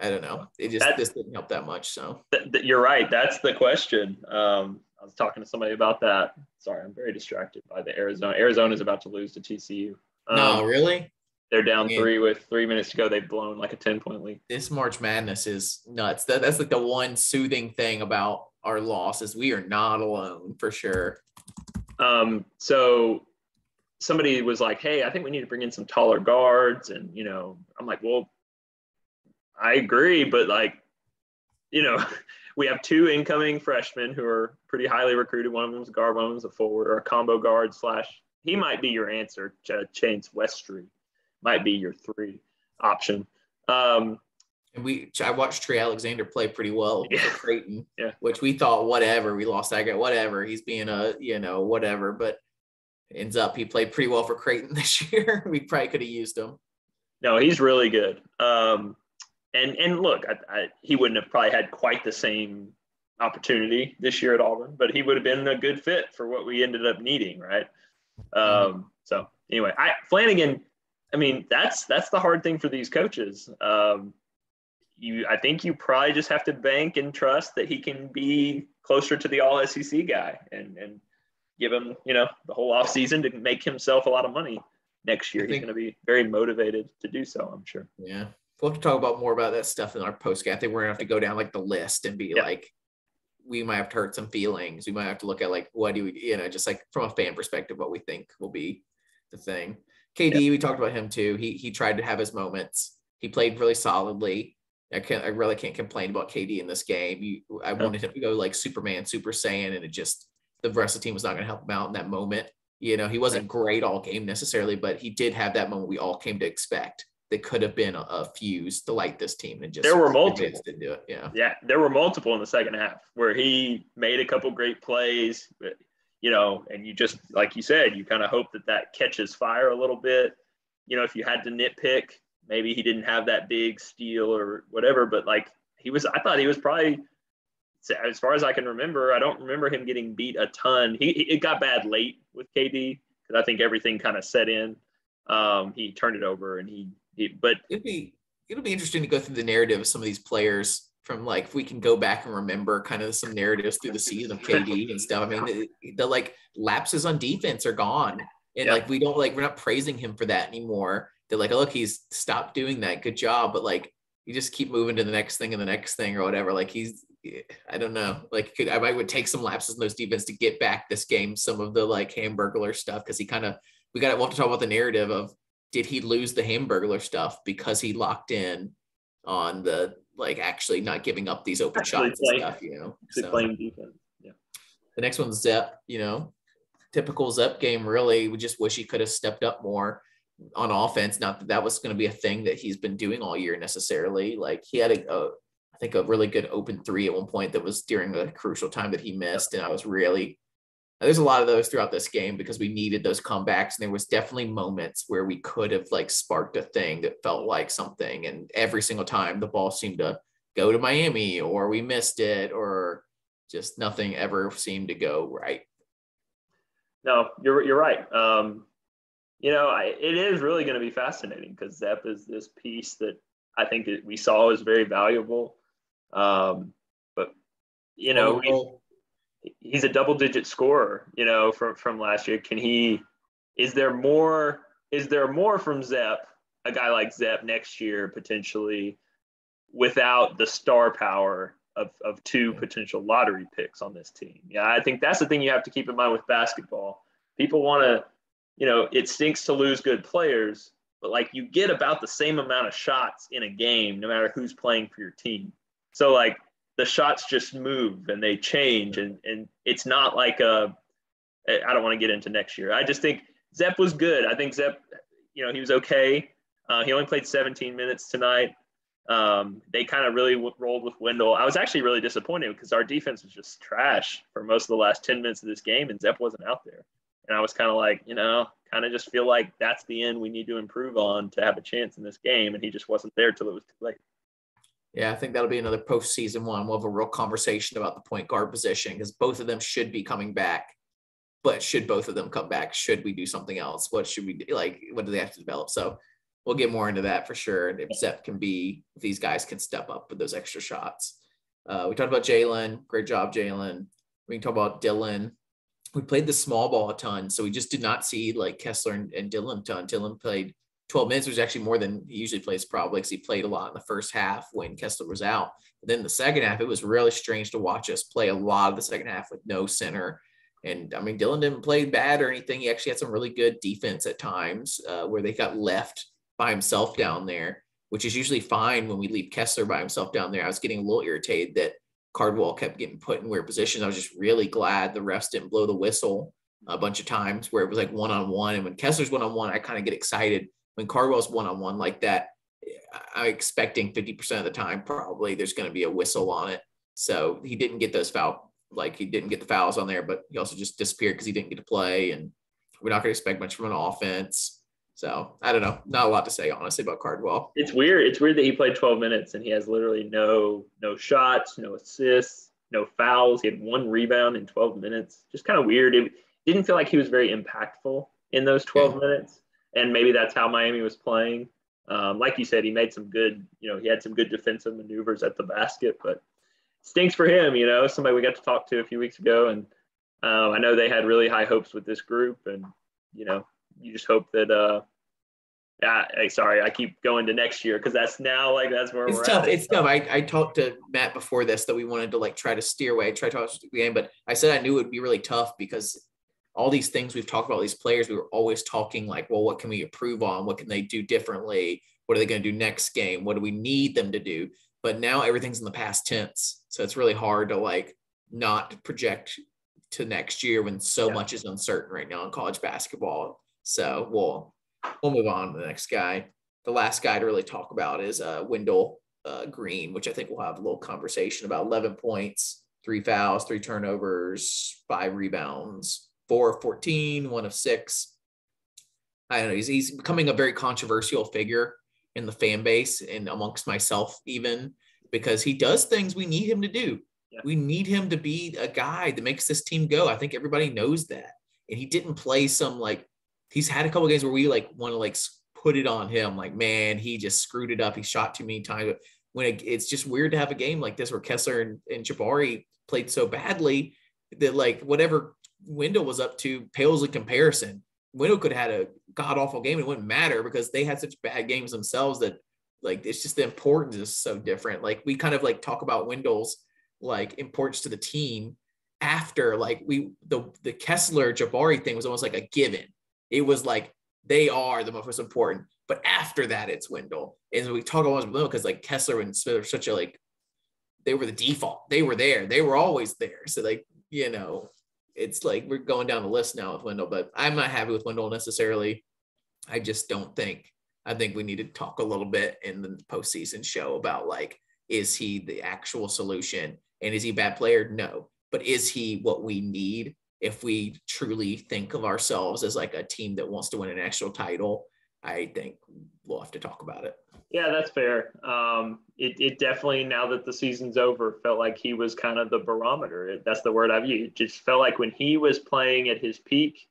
I don't know. It just that, this didn't help that much. So th- th- you're right. That's the question. Um, I was talking to somebody about that. Sorry, I'm very distracted by the Arizona. Arizona is about to lose to TCU. Um, no, really? They're down three with three minutes to go. They've blown like a 10 point lead. This March Madness is nuts. That, that's like the one soothing thing about our losses. we are not alone for sure. Um, so somebody was like, Hey, I think we need to bring in some taller guards. And, you know, I'm like, well, I agree, but like, you know, we have two incoming freshmen who are pretty highly recruited. One of them is a guard, one of them is a forward or a combo guard slash. He might be your answer. Ch- Chance Westry might be your three option. Um, and we, I watched Trey Alexander play pretty well yeah. for Creighton, yeah. which we thought whatever we lost that guy, whatever he's being a you know whatever, but ends up he played pretty well for Creighton this year. we probably could have used him. No, he's really good. Um, and and look, I, I, he wouldn't have probably had quite the same opportunity this year at Auburn, but he would have been a good fit for what we ended up needing, right? Um, so anyway, I Flanigan, I mean, that's that's the hard thing for these coaches. Um, you, I think you probably just have to bank and trust that he can be closer to the All SEC guy and and give him, you know, the whole off season to make himself a lot of money next year. Think, He's going to be very motivated to do so, I'm sure. Yeah, we'll have to talk about more about that stuff in our post I think we're gonna have to go down like the list and be yeah. like, we might have to hurt some feelings. We might have to look at like what do we, you know, just like from a fan perspective, what we think will be the thing. KD, yeah. we talked about him too. He he tried to have his moments. He played really solidly. I can't I really can't complain about KD in this game. You I wanted him to go like Superman, Super Saiyan, and it just the rest of the team was not gonna help him out in that moment. You know, he wasn't great all game necessarily, but he did have that moment we all came to expect that could have been a, a fuse to light this team and just there were multiple to do it. Yeah. Yeah. There were multiple in the second half where he made a couple great plays, but, you know, and you just, like you said, you kind of hope that that catches fire a little bit. You know, if you had to nitpick, maybe he didn't have that big steal or whatever, but like he was, I thought he was probably, as far as I can remember, I don't remember him getting beat a ton. He, it got bad late with KD because I think everything kind of set in. Um, he turned it over and he but it'd be it'll be interesting to go through the narrative of some of these players from like if we can go back and remember kind of some narratives through the season of KD and stuff. I mean, the, the like lapses on defense are gone. And like we don't like we're not praising him for that anymore. They're like, oh, look, he's stopped doing that. Good job. But like you just keep moving to the next thing and the next thing or whatever. Like he's I don't know. Like could, I might would take some lapses in those defense to get back this game, some of the like hamburglar stuff, because he kind of we got to we'll have to talk about the narrative of did he lose the hamburglar stuff because he locked in on the like actually not giving up these open actually shots and stuff, you know. So, playing defense. Yeah. The next one's Zep, you know, typical Zep game, really. We just wish he could have stepped up more on offense. Not that that was going to be a thing that he's been doing all year necessarily. Like he had a, a I think a really good open three at one point that was during a crucial time that he missed. And I was really there's a lot of those throughout this game because we needed those comebacks and there was definitely moments where we could have like sparked a thing that felt like something and every single time the ball seemed to go to miami or we missed it or just nothing ever seemed to go right no you're, you're right um, you know I, it is really going to be fascinating because zep is this piece that i think that we saw is very valuable um, but you know we, he's a double digit scorer, you know, from from last year. Can he? Is there more? Is there more from Zep? A guy like Zep next year potentially, without the star power of of two potential lottery picks on this team. Yeah, I think that's the thing you have to keep in mind with basketball. People want to, you know, it stinks to lose good players, but like you get about the same amount of shots in a game, no matter who's playing for your team. So like the shots just move and they change and and it's not like a I don't want to get into next year. I just think Zep was good. I think Zep, you know, he was okay. Uh, he only played 17 minutes tonight. Um, they kind of really w- rolled with Wendell. I was actually really disappointed because our defense was just trash for most of the last 10 minutes of this game, and Zep wasn't out there. And I was kind of like, you know, kind of just feel like that's the end we need to improve on to have a chance in this game. And he just wasn't there till it was too late. Yeah, I think that'll be another postseason one. We'll have a real conversation about the point guard position because both of them should be coming back. But should both of them come back? Should we do something else? What should we do? Like, what do they have to develop? So we'll get more into that for sure. And if Zep can be, if these guys can step up with those extra shots. Uh, we talked about Jaylin. Great job, Jaylin. We can talk about Dylan. We played the small ball a ton. So we just did not see like Kessler and, and Dylan ton. Dylan played 12 minutes which is actually more than he usually plays probably because he played a lot in the first half when Kessler was out. But then the second half, it was really strange to watch us play a lot of the second half with no center. And I mean, Dylan didn't play bad or anything. He actually had some really good defense at times uh, where they got left by himself down there, which is usually fine when we leave Kessler by himself down there. I was getting a little irritated that Cardwell kept getting put in weird positions. I was just really glad the refs didn't blow the whistle a bunch of times where it was like one on one. And when Kessler's one on one, I kind of get excited when Cardwell's one on one like that, I'm expecting 50% of the time probably there's going to be a whistle on it. So he didn't get those foul, like he didn't get the fouls on there, but he also just disappeared because he didn't get to play. And we're not going to expect much from an offense. So I don't know, not a lot to say honestly about Cardwell. It's weird. It's weird that he played 12 minutes and he has literally no no shots, no assists, no fouls. He had one rebound in 12 minutes. Just kind of weird. It didn't feel like he was very impactful in those 12 yeah. minutes and maybe that's how Miami was playing. Um, like you said, he made some good, you know, he had some good defensive maneuvers at the basket, but stinks for him, you know, somebody we got to talk to a few weeks ago. And um, I know they had really high hopes with this group. And, you know, you just hope that, uh, yeah, sorry, I keep going to next year because that's now like that's where it's we're tough. at. It's tough. I, I talked to Matt before this that we wanted to like try to steer away, try to talk the game, but I said I knew it would be really tough because all these things we've talked about these players we were always talking like well what can we improve on what can they do differently what are they going to do next game what do we need them to do but now everything's in the past tense so it's really hard to like not project to next year when so yeah. much is uncertain right now in college basketball so we'll we'll move on to the next guy the last guy to really talk about is uh, wendell uh, green which i think we'll have a little conversation about 11 points three fouls three turnovers five rebounds four of 14, one of six. I don't know. He's, he's becoming a very controversial figure in the fan base and amongst myself, even because he does things we need him to do. Yeah. We need him to be a guy that makes this team go. I think everybody knows that. And he didn't play some like, he's had a couple games where we like want to like put it on him. Like, man, he just screwed it up. He shot too many times. When it, it's just weird to have a game like this where Kessler and, and Jabari played so badly that like whatever Wendell was up to pales in comparison. Wendell could have had a god awful game. It wouldn't matter because they had such bad games themselves that like it's just the importance is so different. Like we kind of like talk about Wendell's like importance to the team after like we the the Kessler Jabari thing was almost like a given. It was like they are the most important. But after that, it's Wendell. And we talk about Wendell because like Kessler and Smith are such a like they were the default. They were there. They were always there. So like you know, it's like we're going down the list now with Wendell. But I'm not happy with Wendell necessarily. I just don't think. I think we need to talk a little bit in the postseason show about like, is he the actual solution? And is he a bad player? No. But is he what we need if we truly think of ourselves as like a team that wants to win an actual title? I think we'll have to talk about it. Yeah, that's fair. Um, it, it definitely, now that the season's over, felt like he was kind of the barometer. That's the word I've used. It just felt like when he was playing at his peak,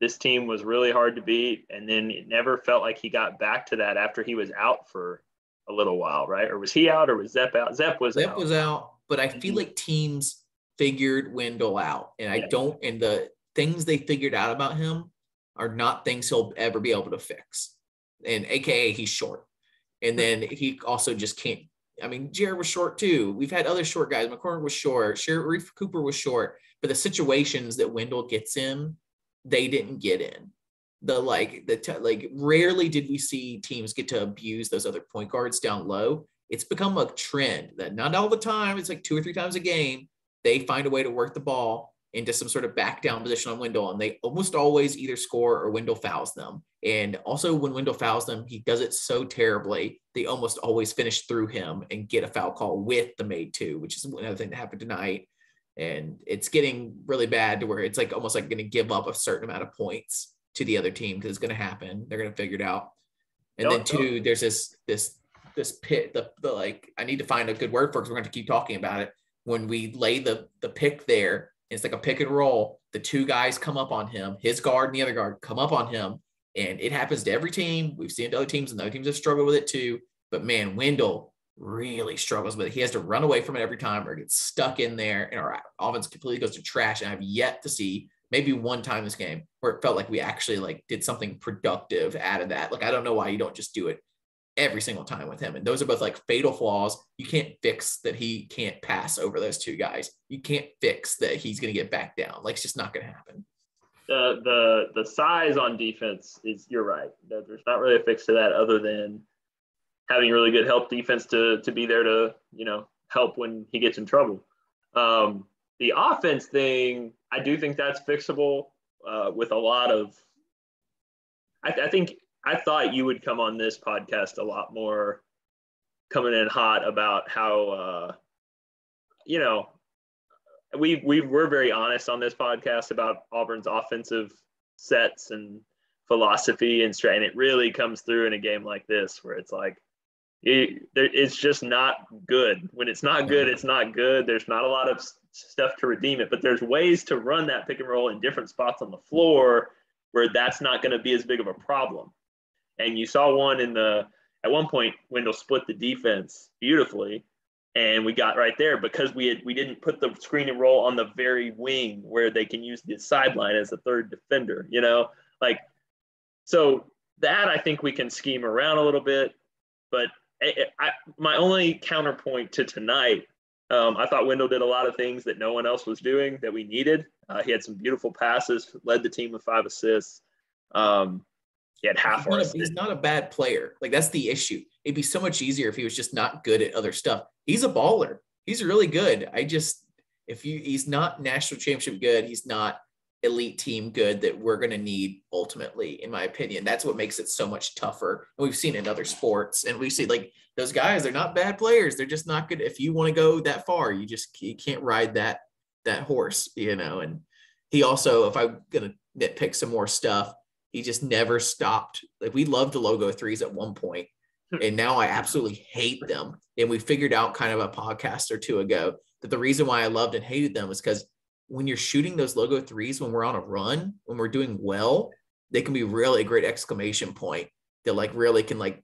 this team was really hard to beat. And then it never felt like he got back to that after he was out for a little while, right? Or was he out or was Zep out? Zep was Zep out. was out, but I feel mm-hmm. like teams figured Wendell out. And I don't, and the things they figured out about him are not things he'll ever be able to fix. And AKA he's short. And then he also just can't. I mean, Jared was short too. We've had other short guys. McCormick was short. Sharife Cooper was short. But the situations that Wendell gets in, they didn't get in. The like the t- like rarely did we see teams get to abuse those other point guards down low. It's become a trend that not all the time. It's like two or three times a game they find a way to work the ball into some sort of back down position on Wendell, and they almost always either score or Wendell fouls them. And also, when Wendell fouls them, he does it so terribly, they almost always finish through him and get a foul call with the made two, which is another thing that happened tonight. And it's getting really bad to where it's like almost like going to give up a certain amount of points to the other team because it's going to happen. They're going to figure it out. And then two, there's this this this pit the, the like I need to find a good word for because we're going to keep talking about it. When we lay the the pick there it's like a pick and roll. The two guys come up on him, his guard and the other guard come up on him. And it happens to every team. We've seen it to other teams, and other teams have struggled with it too. But man, Wendell really struggles with it. He has to run away from it every time or gets stuck in there, and our offense completely goes to trash. And I've yet to see maybe one time this game where it felt like we actually like did something productive out of that. Like I don't know why you don't just do it every single time with him. And those are both like fatal flaws. You can't fix that he can't pass over those two guys. You can't fix that he's going to get back down. Like it's just not going to happen. The the the size on defense is you're right. There's not really a fix to that other than having really good help defense to to be there to you know help when he gets in trouble. Um, the offense thing, I do think that's fixable uh, with a lot of. I, I think I thought you would come on this podcast a lot more coming in hot about how uh, you know we we were very honest on this podcast about Auburn's offensive sets and philosophy and strategy. And it really comes through in a game like this where it's like it, it's just not good. When it's not good, it's not good. There's not a lot of stuff to redeem it, but there's ways to run that pick and roll in different spots on the floor where that's not going to be as big of a problem. And you saw one in the at one point Wendell split the defense beautifully, and we got right there because we had we didn't put the screen and roll on the very wing where they can use the sideline as a third defender. You know, like so that I think we can scheme around a little bit. But I, I, my only counterpoint to tonight, um, I thought Wendell did a lot of things that no one else was doing that we needed. Uh, he had some beautiful passes, led the team with five assists. Um, he had half he's not, a, he's not a bad player. Like that's the issue. It'd be so much easier if he was just not good at other stuff. He's a baller. He's really good. I just if you he's not national championship good, he's not elite team good that we're going to need ultimately in my opinion that's what makes it so much tougher and we've seen in other sports and we see like those guys they're not bad players they're just not good if you want to go that far you just you can't ride that that horse you know and he also if i'm going to nitpick some more stuff he just never stopped. Like we loved the logo threes at one hmm. and now I absolutely hate them. And we figured out kind of a podcast or two ago that the reason why I loved and hated them is because when you're shooting those logo threes when we're on a run, when we're doing well, they can be really a great exclamation point that like really can like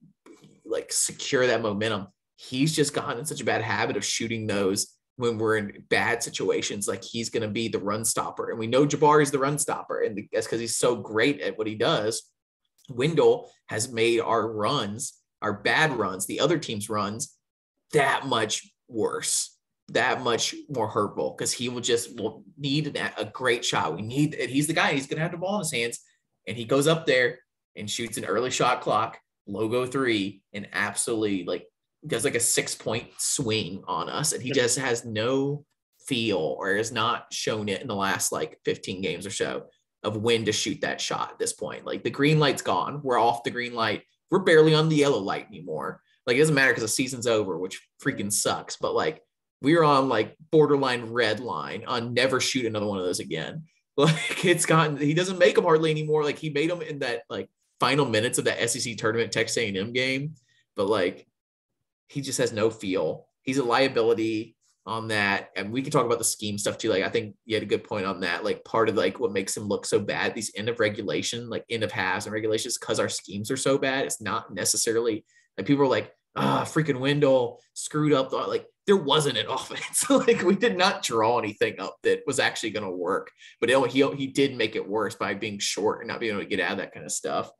like secure that momentum. He's just gotten in such a bad habit of shooting those when we're in bad situations, like he's going to be the run stopper. And we know Jabari is the run stopper. And that's because he's so great at what he does. Wendell has made our runs, our bad runs, the other team's runs, that much worse, that much more hurtful because he will just will need a great shot. We need, and he's the guy, he's going to have the ball in his hands. And he goes up there and shoots an early shot clock, logo three, and absolutely like does like a six point swing on us. And he just has no feel or has not shown it in the last like 15 games or so of when to shoot that shot at this point. Like the green light's gone. We're off the green light. We're barely on the yellow light anymore. Like it doesn't matter because the season's over, which freaking sucks. But like we are on like borderline red line on never shoot another one of those again. Like it's gotten he doesn't make them hardly anymore. Like he made them in that like final minutes of that SEC tournament Texas A&M game, but like he just has no feel. He's a liability on that. And we can talk about the scheme stuff too. Like I think you had a good point on that. Like part of like what makes him look so bad, these end of regulation, like end of halves and regulations, because our schemes are so bad. It's not necessarily like people are like, ah, freaking Wendell screwed up. Like there wasn't an offense. like we did not draw anything up that was actually going to work. But it, he he did make it worse by being short and not being able to get out of that kind of stuff.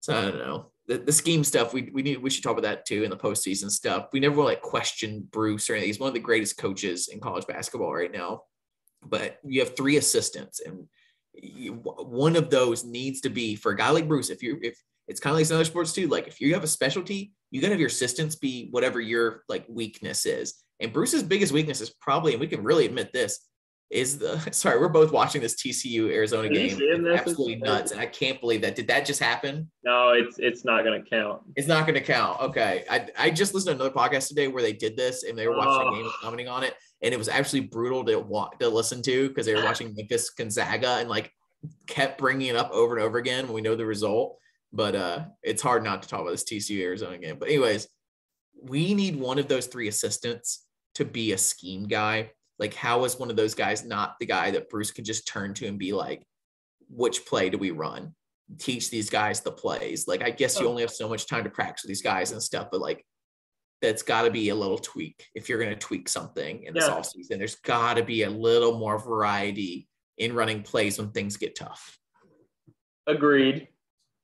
So I don't know the, the scheme stuff we, we need we should talk about that too in the postseason stuff. We never will like question Bruce or anything. He's one of the greatest coaches in college basketball right now. But you have three assistants, and you, one of those needs to be for a guy like Bruce. If you if it's kind of like some other sports too, like if you have a specialty, you gotta have your assistants be whatever your like weakness is. And Bruce's biggest weakness is probably, and we can really admit this, is the sorry, we're both watching this TCU Arizona game. Absolutely nuts. And I can't believe that. Did that just happen? No, it's it's not gonna count. It's not gonna count. Okay. I, I just listened to another podcast today where they did this and they were watching oh. the game and commenting on it. And it was actually brutal to want to listen to because they were watching Memphis Gonzaga and like kept bringing it up over and over again when we know the result. But uh it's hard not to talk about this TCU Arizona game. But anyways, we need one of those three assistants to be a scheme guy like, how is one of those guys not the guy that Bruce could just turn to and be like, which play do we run? Teach these guys the plays. Like, I guess you oh. only have so much time to practice with these guys and stuff, but like, that's got to be a little tweak if you're going to tweak something in this yeah. offseason. There's got to be a little more variety in running plays when things get tough. Agreed.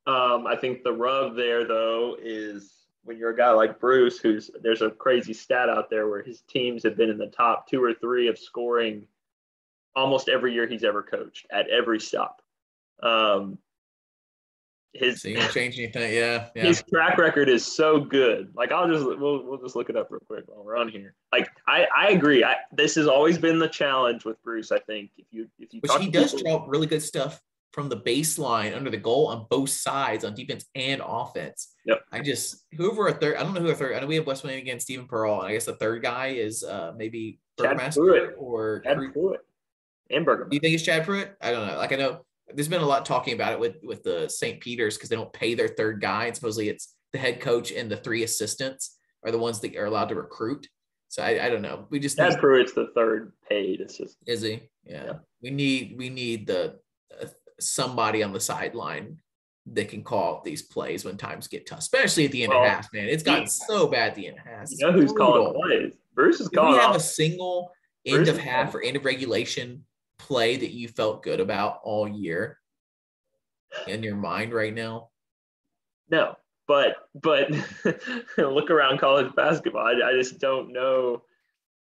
Um, I think the rub there, though, is when you're a guy like Bruce, who's there's a crazy stat out there where his teams have been in the top two or three of scoring almost every year he's ever coached at every stop. Um, his so change anything, yeah, yeah. His track record is so good. Like I'll just we'll we'll just look it up real quick while we're on here. Like I I agree. I this has always been the challenge with Bruce. I think if you if you which he does people, draw really good stuff from the baseline under the goal on both sides on defense and offense. Yep. I just whoever a third, I don't know who a third. I know we have West Wing against Steven Pearl. And I guess the third guy is uh maybe Burgmaster or Chad Prewitt and Burgmaster. Do you think it's Chad Prewitt? I don't know. Like I know there's been a lot talking about it with with the St. Peter's because they don't pay their third guy, and supposedly it's the head coach and the three assistants are the ones that are allowed to recruit. So I, I don't know. We just Chad need, Prewitt's the third paid assistant. Is he? Yeah. yeah. We need we need the somebody on the sideline that can call these plays when times get tough, especially at the end well, of half, man. It's gotten so bad at the end of half. You know who's brutal. calling plays? Bruce is calling. Do we have a single end of half or end of regulation play that you felt good about all year in your mind right now? No, but but look around college basketball. I, I just don't know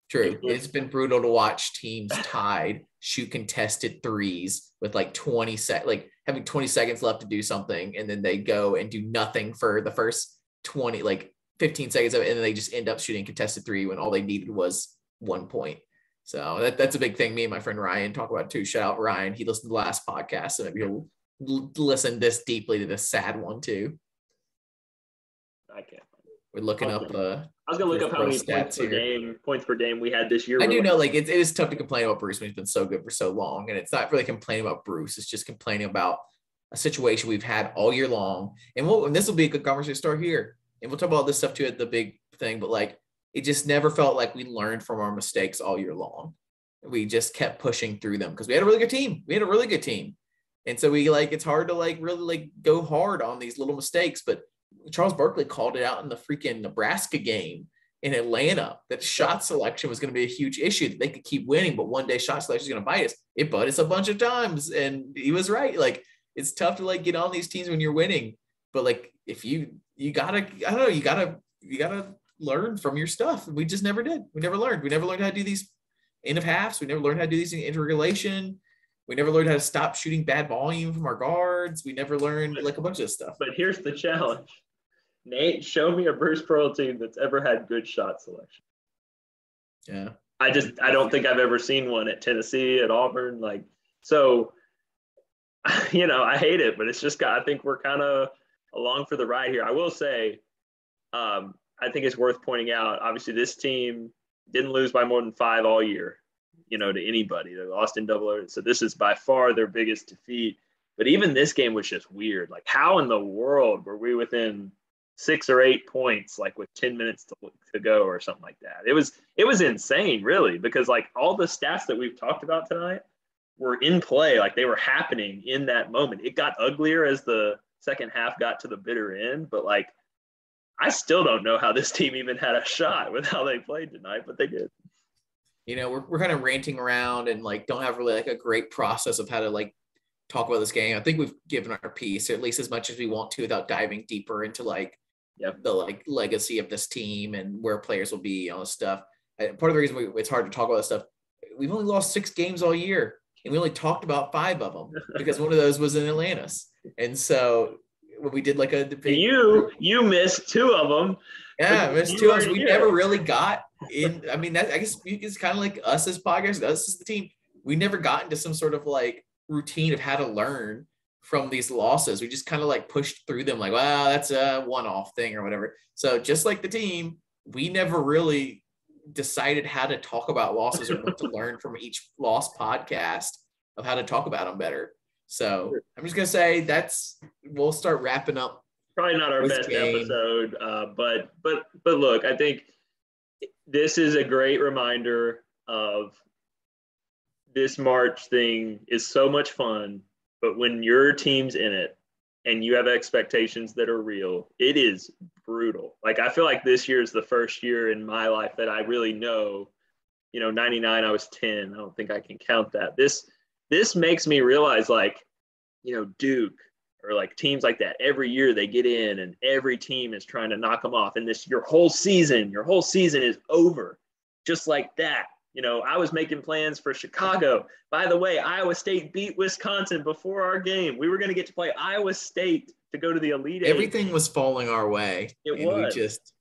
True. It's been brutal to watch teams tied shoot contested threes with like 20 sec like having 20 seconds left to do something and then they go and do nothing for the first 20 like 15 seconds of it and then they just end up shooting contested three when all they needed was one point. So that, that's a big thing. Me and my friend Ryan talk about too. Shout out Ryan. He listened to the last podcast, so maybe he'll listen this deeply to this sad one too. I can't. We're looking up. Uh, I was gonna look up how many points per game points per game we had this year. I do know, like it, it is tough to complain about Bruce when he's been so good for so long, and it's not really complaining about Bruce. It's just complaining about a situation we've had all year long. And we'll, and this will be a good conversation to start here, and we'll talk about this stuff too at the big thing. But like, it just never felt like we learned from our mistakes all year long. We just kept pushing through them because we had a really good team. We had a really good team, and so we like it's hard to like really like go hard on these little mistakes, but Charles Barkley called it out in the freaking Nebraska game in Atlanta that shot selection was going to be a huge issue that they could keep winning, but one day shot selection is going to bite us. It bit us a bunch of times, and he was right. Like it's tough to like get on these teams when you're winning, but like if you you gotta I don't know you gotta you gotta learn from your stuff. We just never did. We never learned. We never learned how to do these end of halves. We never learned how to do these in interregulation. We never learned how to stop shooting bad volume from our guards. We never learned like a bunch of stuff. But here's the challenge. Nate, show me a Bruce Pearl team that's ever had good shot selection. Yeah. I just I don't think I've ever seen one at Tennessee, at Auburn. Like so, you know, I hate it, but it's just got I think we're kind of along for the ride here. I will say, um, I think it's worth pointing out. Obviously, this team didn't lose by more than five all year, you know, to anybody. They lost in double. So this is by far their biggest defeat. But even this game was just weird. Like, how in the world were we within six or eight points, like with 10 minutes to, to go or something like that? It was it was insane, really, because like all the stats that we've talked about tonight were in play, like they were happening in that moment. It got uglier as the second half got to the bitter end, but like I still don't know how this team even had a shot with how they played tonight, but they did. You know, we're, we're kind of ranting around and like don't have really like a great process of how to like talk about this game. I think we've given our piece, at least as much as we want to, without diving deeper into like yep. the like legacy of this team and where players will be, all this stuff. Part of the reason we, it's hard to talk about this stuff, we've only lost six games all year, and we only talked about five of them because one of those was in Atlantis. And so when we did like a debate. You you missed two of them. Yeah, missed two of them. We never really got in. I mean, that I guess it's kind of like us as podcast, us as the team. We never got into some sort of like routine of how to learn from these losses. We just kind of like pushed through them, like, well, that's a one-off thing or whatever. So just like the team, we never really decided how to talk about losses or what to learn from each loss podcast of how to talk about them better. So I'm just gonna say that's we'll start wrapping up. Probably not our best game. episode, uh, but but but look, I think this is a great reminder of this March thing is so much fun, but when your team's in it and you have expectations that are real, it is brutal. Like I feel like this year is the first year in my life that I really know, you know, 99 I was 10. I don't think I can count that. This this makes me realize like, you know, Duke or like teams like that every year they get in and every team is trying to knock them off. And this, your whole season, your whole season is over just like that. You know, I was making plans for Chicago. By the way, Iowa State beat Wisconsin before our game. We were going to get to play Iowa State to go to the Elite Eight. Everything was falling our way. It and was. We just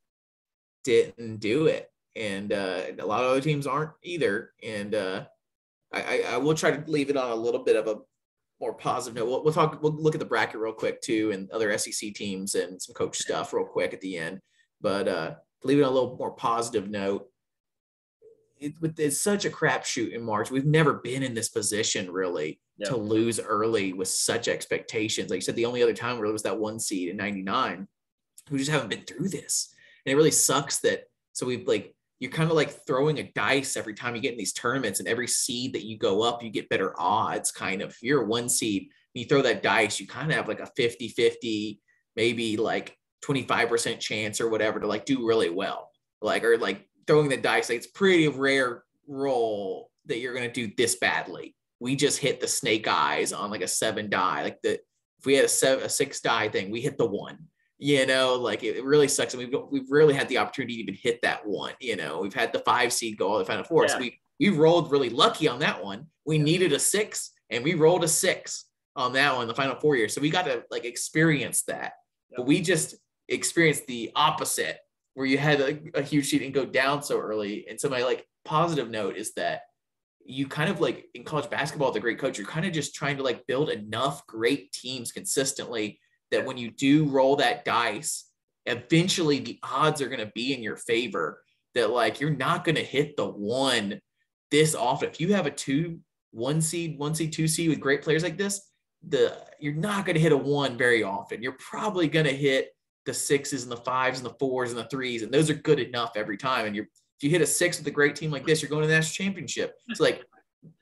didn't do it. And uh, a lot of other teams aren't either. And uh, I, I, will try to leave it on a little bit of a more positive note. We'll, we'll talk. We'll look at the bracket real quick too, and other SEC teams and some coach stuff real quick at the end. But uh, leave it on a little more positive note. It, it's such a crapshoot in March. We've never been in this position really yeah. to lose early with such expectations. Like you said, the only other time really was that one seed in '99. We just haven't been through this, and it really sucks that. So we've like you're kind of like throwing a dice every time you get in these tournaments and every seed that you go up you get better odds kind of if you're a one seed you throw that dice you kind of have like a 50 50 maybe like 25% chance or whatever to like do really well like or like throwing the dice like it's pretty rare roll that you're going to do this badly we just hit the snake eyes on like a seven die like the if we had a seven a six die thing we hit the one you know, like it, really sucks. And we've we've really had the opportunity to even hit that one. You know, we've had the five seed go all the final four. Yeah. So we we rolled really lucky on that one. We needed a six, and we rolled a six on that one, the final four years. So we got to like experience that. But we just experienced the opposite, where you had a, a huge sheet and go down so early. And so my like positive note is that you kind of like in college basketball, the great coach, you're kind of just trying to like build enough great teams consistently that when you do roll that dice, eventually the odds are going to be in your favor that like you're not going to hit the one this often. If you have a two, one seed, one seed, two seed with great players like this, the you're not going to hit a one very often. You're probably going to hit the sixes and the fives and the fours and the threes, and those are good enough every time. And you're if you hit a six with a great team like this, you're going to the national championship. It's like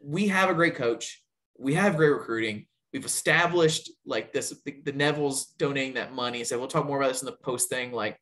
we have a great coach, we have great recruiting we've established like this the, the Neville's donating that money. So we'll talk more about this in the post thing. Like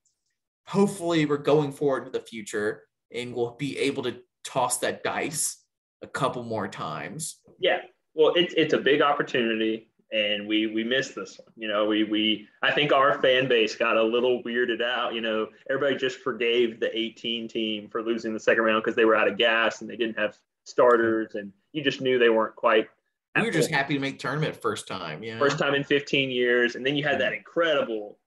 hopefully we're going forward to the future and we'll be able to toss that dice a couple more times. Yeah. Well, it's it's a big opportunity and we we missed this one. You know, we we I think our fan base got a little weirded out. You know, everybody just forgave the 18 team for losing the second round because they were out of gas and they didn't have starters, and you just knew they weren't quite. We were just happy to make tournament first time. Yeah, first time in 15 years, and then you had that incredible.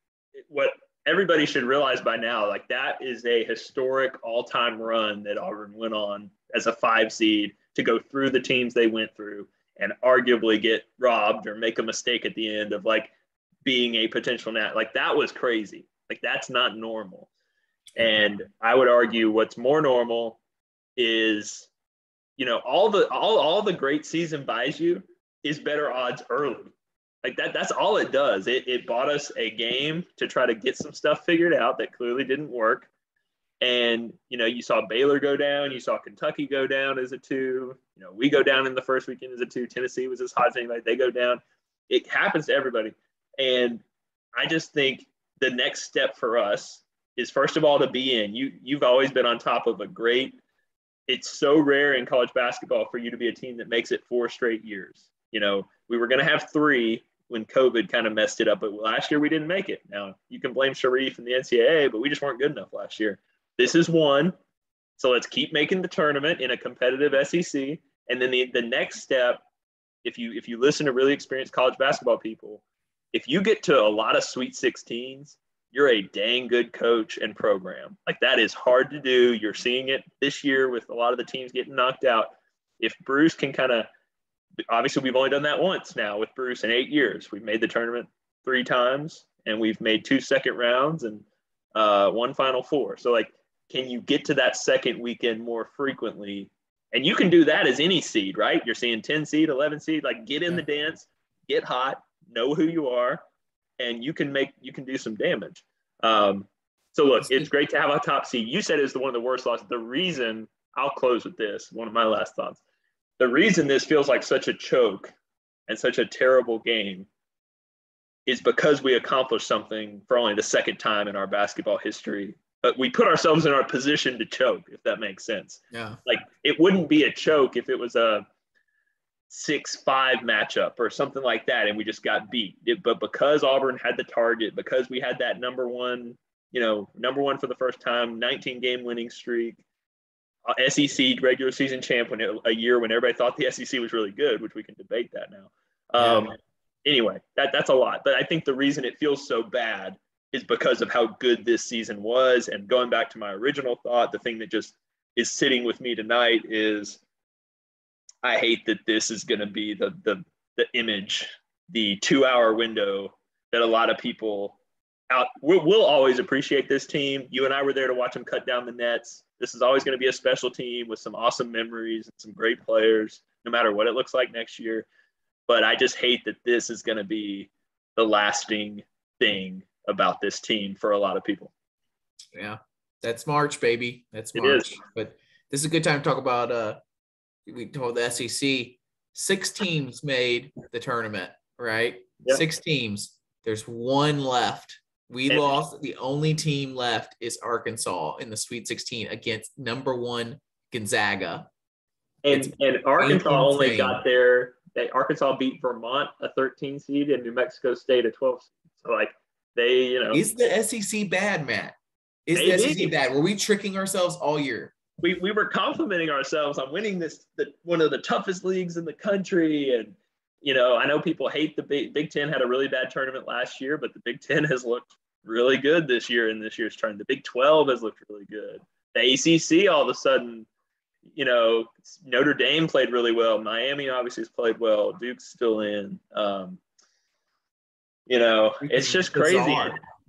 What everybody should realize by now, like that is a historic all-time run that Auburn went on as a five seed to go through the teams they went through and arguably get robbed or make a mistake at the end of like being a potential nat. Like that was crazy. Like that's not normal. And I would argue what's more normal is, you know, all the all all the great season buys you is better odds early. Like that, that's all it does. It, it bought us a game to try to get some stuff figured out that clearly didn't work. And you know, you saw Baylor go down, you saw Kentucky go down as a two. You know, we go down in the first weekend as a two. Tennessee was as hot as anybody; they go down. It happens to everybody, and I just think the next step for us is first of all to be in. You you've always been on top of a great. It's so rare in college basketball for you to be a team that makes it four straight years. You know, we were going to have three when COVID kind of messed it up, but last year we didn't make it. Now you can blame Sharife and the NCAA, but we just weren't good enough last year. This is one. So let's keep making the tournament in a competitive SEC. And then the, the next step, if you if you listen to really experienced college basketball people, if you get to a lot of Sweet 16s, you're a dang good coach and program. Like that is hard to do. You're seeing it this year with a lot of the teams getting knocked out. If Bruce can kind of, obviously, we've only done that once now with Bruce in eight years. We've made the tournament three times and we've made two second rounds and uh, one Final Four. So, like, can you get to that second weekend more frequently? And you can do that as any seed, right? You're seeing 10 seed, 11 seed, like get in yeah. the dance, get hot, know who you are, and you can make, you can do some damage. Um, so look, it's great to have a top seed. You said it's the one of the worst losses. The reason I'll close with this, one of my last thoughts. The reason this feels like such a choke and such a terrible game is because we accomplished something for only the second time in our basketball history we put ourselves in our position to choke, if that makes sense. Yeah. Like it wouldn't be a choke if it was a six five matchup or something like that, and we just got beat. It, but because Auburn had the target, because we had that number one, you know, number one for the first time, 19 game winning streak, uh, SEC regular season champ when it, a year when everybody thought the SEC was really good, which we can debate that now. Um, yeah. Anyway, that that's a lot. But I think the reason it feels so bad is because of how good this season was. And going back to my original thought, the thing that just is sitting with me tonight is I hate that this is going to be the, the, the image, the two hour window that a lot of people out, we'll, we'll always appreciate this team. You and I were there to watch them cut down the nets. This is always going to be a special team with some awesome memories and some great players, no matter what it looks like next year. But I just hate that this is going to be the lasting thing about this team for a lot of people. Yeah, that's March, baby. That's March. But this is a good time to talk about. Uh, we told the SEC six teams made the tournament, right? Yep. Six teams. There's one left. We and, lost. The only team left is Arkansas in the Sweet 16 against number one Gonzaga. And, and Arkansas only got there. They, Arkansas beat Vermont, a 13 seed, and New Mexico State, a 12 seed. So, like, they, you know, is the SEC bad, Matt? Is the SEC bad? Were we tricking ourselves all year? We, we were complimenting ourselves on winning this the, one of the toughest leagues in the country, and you know, I know people hate the Big Big Ten had a really bad tournament last year, but the Big Ten has looked really good this year in this year's tournament. The Big Twelve has looked really good. The ACC all of a sudden, you know, Notre Dame played really well. Miami obviously has played well. Duke's still in. Um, you know, it's just crazy.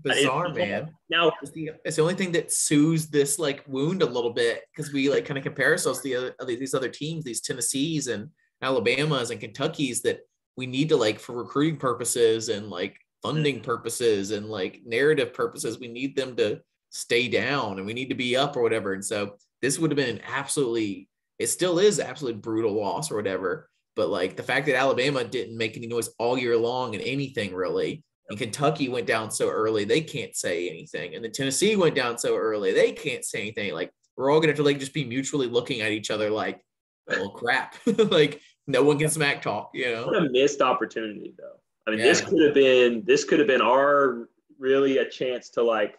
Bizarre, it's, man. Now it's the, it's the, only thing that soothes this like wound a little bit because we like kind of compare ourselves to the other, these other teams, these Tennessees and Alabamas and Kentuckies that we need to like for recruiting purposes and like funding purposes and like narrative purposes. We need them to stay down and we need to be up or whatever. And so this would have been an absolutely, it still is absolutely brutal loss or whatever. But like the fact that Alabama didn't make any noise all year long and anything really, And Kentucky went down so early, they can't say anything. And then Tennessee went down so early, they can't say anything. Like we're all gonna have to like just be mutually looking at each other like, oh crap. like no one can smack talk, you know. What a missed opportunity though. I mean, yeah. this could have been this could have been our really a chance to like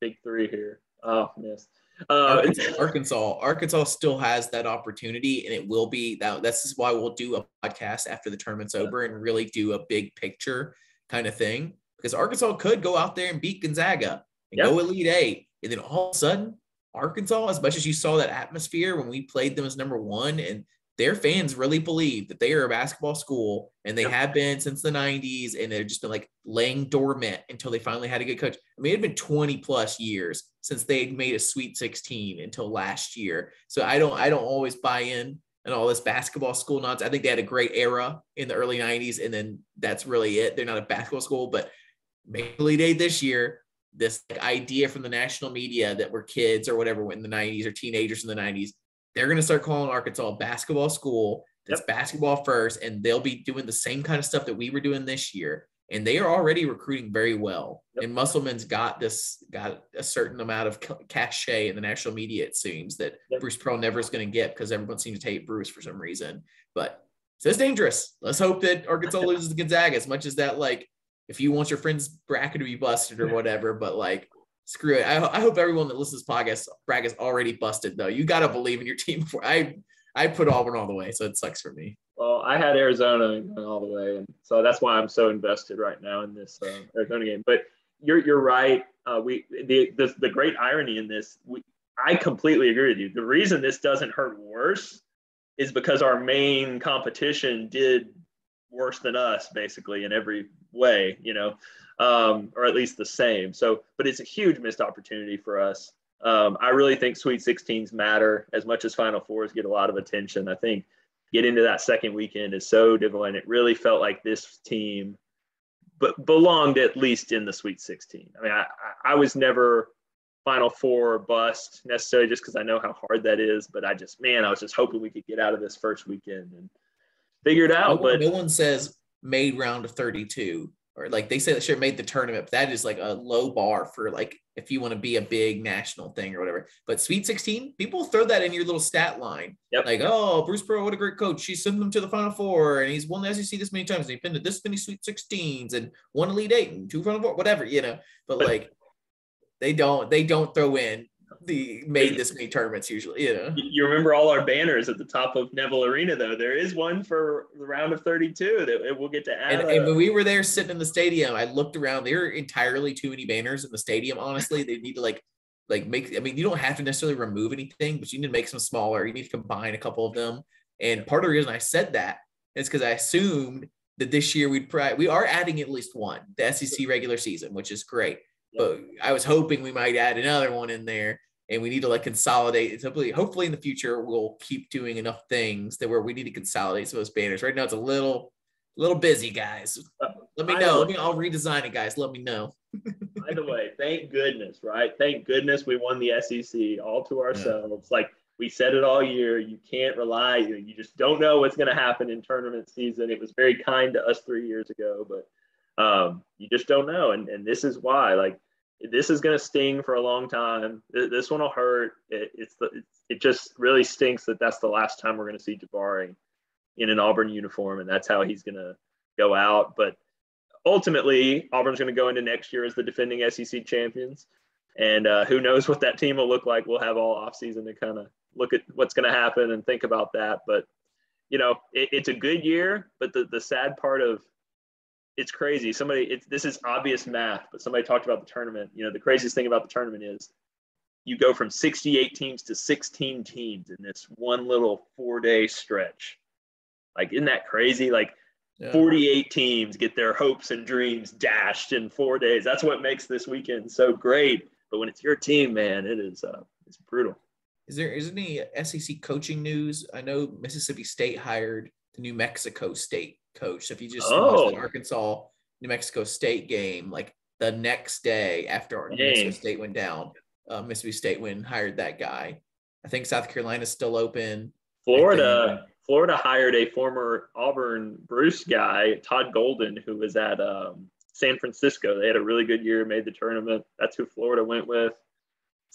big three here. Oh, missed. Uh, Arkansas, Arkansas, Arkansas still has that opportunity, and it will be that. This is why we'll do a podcast after the tournament's over and really do a big picture kind of thing. Because Arkansas could go out there and beat Gonzaga and yep. go Elite Eight, and then all of a sudden, Arkansas, as much as you saw that atmosphere when we played them as number one, and their fans really believe that they are a basketball school and they yep. have been since the 90s and they've just been like laying dormant until they finally had a good coach. I mean, it had been 20 plus years since they made a sweet 16 until last year. So I don't I don't always buy in and all this basketball school nonsense. I think they had a great era in the early 90s and then that's really it. They're not a basketball school, but mainly Day this year, this idea from the national media that we're kids or whatever went in the 90s or teenagers in the 90s they're going to start calling Arkansas a basketball school that's yep. basketball first, and they'll be doing the same kind of stuff that we were doing this year. And they are already recruiting very well. Yep. And Musselman's got this, got a certain amount of cachet in the national media, it seems, that yep. Bruce Pearl never is going to get because everyone seems to hate Bruce for some reason. But so it's dangerous. Let's hope that Arkansas loses to Gonzaga as much as that, like, if you want your friend's bracket to be busted or whatever, but like screw it. I, I hope everyone that listens to podcast bracket's already busted though. You got to believe in your team before I I put Auburn all the way, so it sucks for me. Well, I had Arizona all the way, and so that's why I'm so invested right now in this uh, Arizona game. But you're you're right. Uh, we the, the the great irony in this, we, I completely agree with you. The reason this doesn't hurt worse is because our main competition did worse than us basically in every way. You know, um, or at least the same. So, but it's a huge missed opportunity for us. Um, I really think Sweet 16s matter as much as Final Fours get a lot of attention. I think getting to that second weekend is so difficult, and it really felt like this team, but belonged at least in the Sweet 16. I mean, I, I was never Final Four bust necessarily just because I know how hard that is, but I just man, I was just hoping we could get out of this first weekend and figure it out. No, but no one says made round of 32 or like they say that should have made the tournament, but that is like a low bar for like if you want to be a big national thing or whatever. But Sweet 16, people throw that in your little stat line. Yep. Like, oh, Bruce Pearl, what a great coach. She sent them to the Final Four and he's won the SEC this many times. And he's been to this many Sweet 16s and one Elite Eight and two Final Four, whatever, you know. But like they don't they don't throw in the made this many tournaments usually, you know. You remember all our banners at the top of Neville Arena, though. There is one for the round of 32 that we'll get to add. And, and, when we were there sitting in the stadium, I looked around. There are entirely too many banners in the stadium. Honestly, they need to like like make. I mean, you don't have to necessarily remove anything, but you need to make some smaller. You need to combine a couple of them. And part of the reason I said that is because I assumed that this year we'd probably we are adding at least one the SEC regular season, which is great. But I was hoping we might add another one in there and we need to like consolidate. It's Hopefully, hopefully in the future we'll keep doing enough things that where we need to consolidate some of those banners. Right now it's a little, little busy, guys. Let me know. Let me. I'll redesign it, guys. Let me know. By the way, thank goodness, right? Thank goodness we won the SEC all to ourselves. Yeah. Like we said it all year. You can't rely. You just don't know what's going to happen in tournament season. It was very kind to us three years ago, but um, you just don't know. And and this is why, like this is going to sting for a long time. This one will hurt. It, it's the, it just really stinks that that's the last time we're going to see Jabari in an Auburn uniform, and that's how he's going to go out. But ultimately, Auburn's going to go into next year as the defending SEC champions, and uh, who knows what that team will look like. We'll have all offseason to kind of look at what's going to happen and think about that. But you know, it, it's a good year. But the the sad part of it's crazy. Somebody, it's this is obvious math, but somebody talked about the tournament. You know, the craziest thing about the tournament is you go from 68 teams to 16 teams in this one little four day stretch. Like, isn't that crazy? Like, yeah. 48 teams get their hopes and dreams dashed in four days. That's what makes this weekend so great. But when it's your team, man, it is uh, it's brutal. Is there is there any SEC coaching news? I know Mississippi State hired the New Mexico State coach. So if you just oh. watch the Arkansas New Mexico State game, like the next day after New Mexico State went down, uh, Mississippi State went and hired that guy. I think South Carolina's still open. Florida, Florida hired a former Auburn Bruce guy, Todd Golden, who was at um, San Francisco. They had a really good year, made the tournament. That's who Florida went with.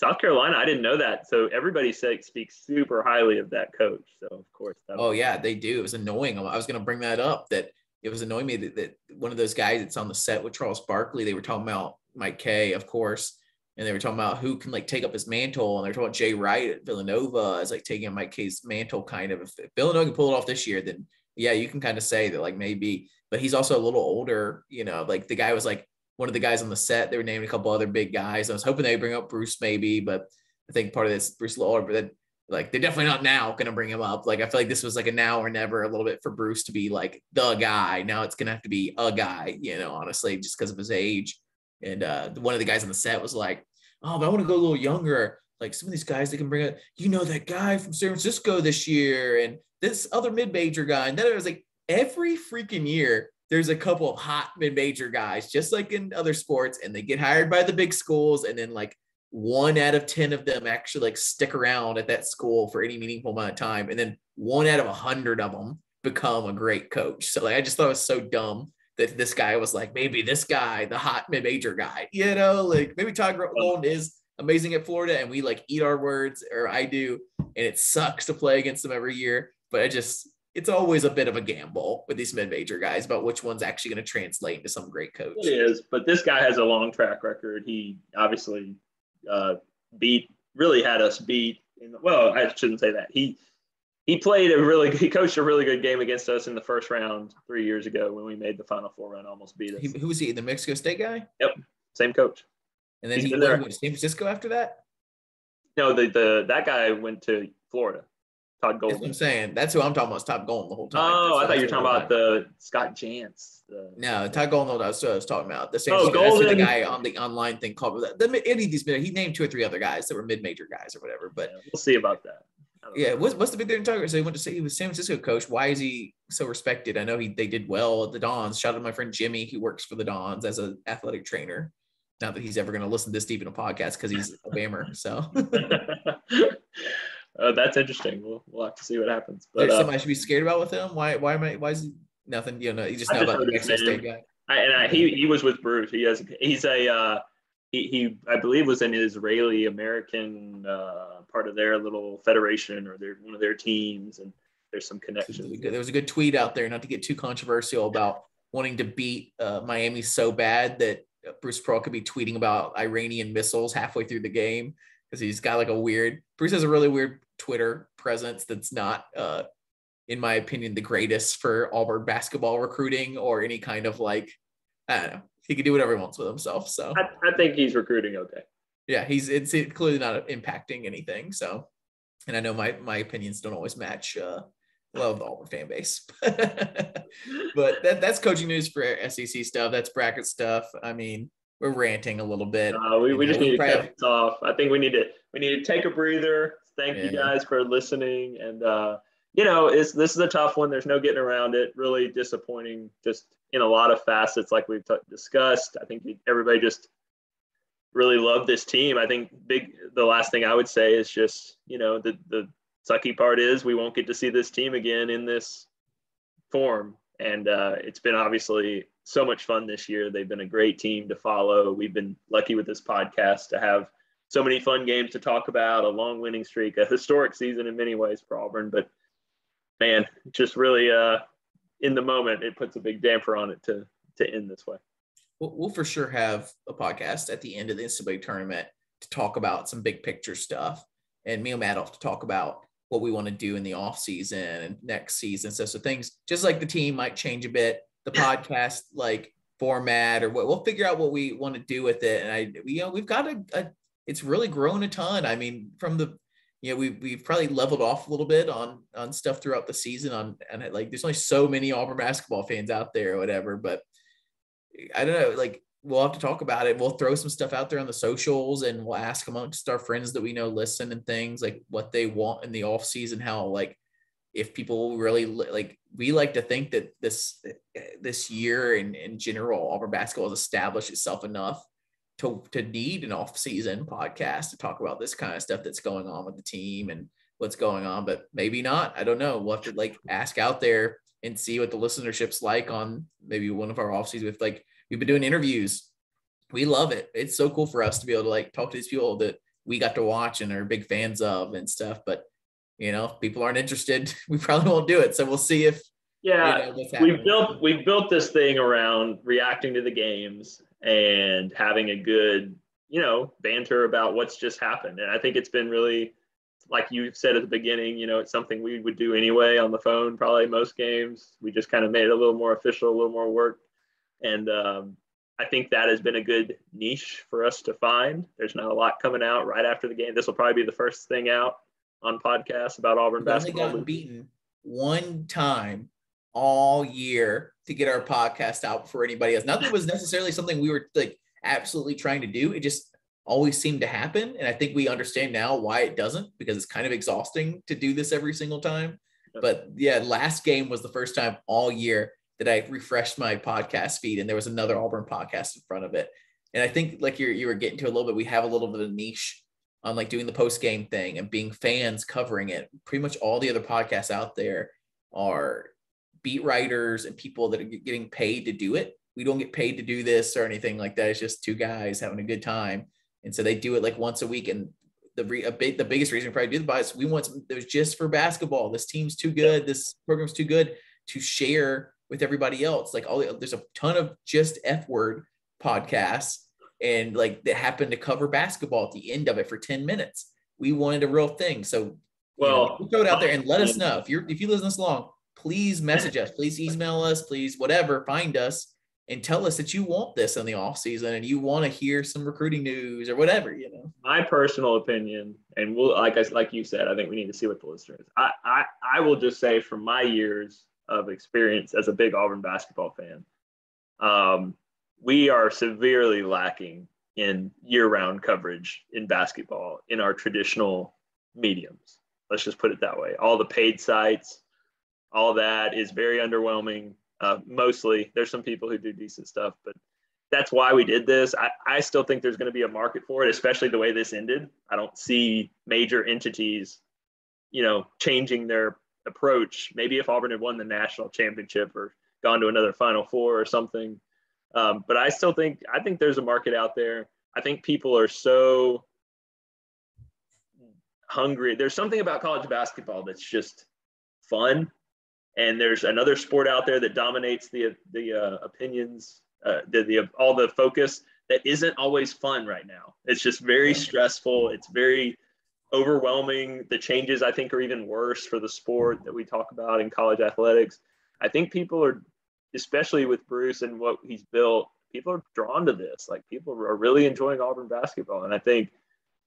South Carolina, I didn't know that. So everybody say, speaks super highly of that coach. So of course. Oh yeah, they do. It was annoying. I was going to bring that up. That it was annoying me that, that one of those guys that's on the set with Charles Barkley. They were talking about Mike K, of course, and they were talking about who can like take up his mantle. And they're talking about Jay Wright at Villanova as like taking up Mike K's mantle, kind of. If Villanova can pull it off this year, then yeah, you can kind of say that like maybe. But he's also a little older. You know, like the guy was like one of the guys on the set. They were naming a couple other big guys. I was hoping they would bring up Bruce maybe, but I think part of this Bruce Lawler, but like they're definitely not now going to bring him up. Like I feel like this was like a now or never a little bit for Bruce to be like the guy. Now it's going to have to be a guy, you know, honestly, just because of his age. And uh, one of the guys on the set was like, "Oh, but I want to go a little younger. Like some of these guys, they can bring up, you know, that guy from San Francisco this year, and this other mid-major guy." And then it was like every freaking year, there's a couple of hot mid-major guys, just like in other sports, and they get hired by the big schools, and then like one out of 10 of them actually like stick around at that school for any meaningful amount of time. And then one out of a hundred of them become a great coach. So like, I just thought it was so dumb that this guy was like, maybe this guy, the hot mid-major guy, you know, like maybe Todd Golden is amazing at Florida and we like eat our words or I do. And it sucks to play against them every year, but I just, it's always a bit of a gamble with these mid-major guys about which one's actually going to translate into some great coach. It is, but this guy has a long track record. He obviously uh, beat, really had us beat. In the, well, I shouldn't say that. He he played a really he coached a really good game against us in the first round three years ago when we made the final four run, almost beat us. He, who was he? The Mexico State guy? Yep, same coach. And then He's he went to San Francisco after that. No, the the that guy went to Florida. Todd Golden. That's I'm saying. That's who I'm talking about. Todd Golden the whole time. Oh, I thought you were talking about the Scott Jans. The... No, Todd Golden. That's what I was talking about. The same. Oh, Golden. That's the guy on the online thing called the, the any of these. He named two or three other guys that were mid-major guys or whatever. But yeah, we'll see about that. Yeah, what's, what's the big thing talking? So he went to say he was San Francisco coach. Why is he so respected? I know he they did well at the Dons. Shout out to my friend Jimmy, who works for the Dons as an athletic trainer. Not that he's ever going to listen this deep in a podcast because he's a Bammer. So uh, that's interesting. We'll, we'll have to see what happens. But There's uh, something I should be scared about with him. Why? Why am I? Why is he nothing? You know, you just know about the Mexico State guy. I, and I, he he was with Bruce. He has he's a uh, he, he I believe was an Israeli American uh, part of their little federation or their one of their teams, and there's some connections. There was a good tweet out there, not to get too controversial about wanting to beat uh, Miami so bad that Bruce Pearl could be tweeting about Iranian missiles halfway through the game because he's got like a weird. Bruce has a really weird Twitter presence that's not, uh, in my opinion, the greatest for Auburn basketball recruiting or any kind of like. I don't know. He can do whatever he wants with himself. So I, I think he's recruiting okay. Yeah, he's it's clearly not impacting anything. So, and I know my my opinions don't always match. Uh, love the Auburn fan base. but that, that's coaching news for SEC stuff. That's bracket stuff. I mean, we're ranting a little bit. Uh, we, we just need to cut this off. I think we need to we need to take a breather. Thank yeah. you guys for listening. And uh, you know, it's this is a tough one. There's no getting around it. Really disappointing, just in a lot of facets, like we've t- discussed. I think everybody just really loved this team. I think big. The last thing I would say is just you know the the sucky part is we won't get to see this team again in this form. And uh, it's been obviously so much fun this year. They've been a great team to follow. We've been lucky with this podcast to have so many fun games to talk about, a long winning streak, a historic season in many ways for Auburn. But man, just really uh, in the moment, it puts a big damper on it to to end this way. We'll, we'll for sure have a podcast at the end of the NCAA tournament to talk about some big picture stuff, and me and Matt off to talk about what we want to do in the off season and next season. So, so things just like the team might change a bit, the podcast like format or what we'll figure out what we want to do with it. And I, you know, we've got a, a it's really grown a ton. I mean, from the, you know, we we've probably leveled off a little bit on on stuff throughout the season on and like there's only so many Auburn basketball fans out there or whatever, but I don't know, like we'll have to talk about it. We'll throw some stuff out there on the socials and we'll ask amongst our friends that we know listen and things like what they want in the off season, how like if people really like we like to think that this this year in, in general Auburn basketball has established itself enough to to need an off season podcast to talk about this kind of stuff that's going on with the team and what's going on, but maybe not. I don't know. We'll have to like ask out there and see what the listenership's like on maybe one of our off seasons with like we've been doing interviews. We love it. It's so cool for us to be able to like talk to these people that we got to watch and are big fans of and stuff. But you know, if people aren't interested. We probably won't do it. So we'll see if yeah, you know, we've built we've built this thing around reacting to the games and having a good you know banter about what's just happened. And I think it's been really like you said at the beginning, you know, it's something we would do anyway on the phone, probably most games. We just kind of made it a little more official, a little more work. And um, I think that has been a good niche for us to find. There's not a lot coming out right after the game. This will probably be the first thing out on podcasts about Auburn We've basketball. Only gotten beaten one time all year to get our podcast out for anybody else. Not that it was necessarily something we were like absolutely trying to do. It just always seemed to happen. And I think we understand now why it doesn't because it's kind of exhausting to do this every single time. But yeah, last game was the first time all year that I refreshed my podcast feed and there was another Auburn podcast in front of it. And I think like you're you were getting to a little bit, we have a little bit of a niche on like doing the post game thing and being fans covering it. Pretty much all the other podcasts out there are beat writers and people that are getting paid to do it. We don't get paid to do this or anything like that. It's just two guys having a good time and so they do it like once a week. And the re, a big, the biggest reason we probably do the bias, we want some, there's just for basketball. This team's too good. This program's too good to share with everybody else. Like all the, there's a ton of just F word podcasts and like that happened to cover basketball at the end of it for 10 minutes. We wanted a real thing. So well, you know, throw it out there and let us know if you're, if you listen this long, please message us, please email us, please whatever, find us and tell us that you want this in the off season and you want to hear some recruiting news or whatever, you know. My personal opinion, and we'll like I like you said, I think we need to see what the listeners. I I, I will just say from my years of experience as a big Auburn basketball fan, um, we are severely lacking in year-round coverage in basketball in our traditional mediums. Let's just put it that way. All the paid sites, all that is very underwhelming uh, mostly. There's some people who do decent stuff, but that's why we did this. I, I still think there's going to be a market for it, especially the way this ended. I don't see major entities, you know, changing their approach. Maybe if Auburn had won the national championship or gone to another Final Four or something. Um, but I still think I think there's a market out there. I think people are so hungry. There's something about college basketball that's just fun and there's another sport out there that dominates the the uh, opinions, uh, the, the all the focus that isn't always fun right now. It's just very stressful. It's very overwhelming. The changes I think are even worse for the sport that we talk about in college athletics. I think people are, especially with Bruce and what he's built, people are drawn to this. Like people are really enjoying Auburn basketball, and I think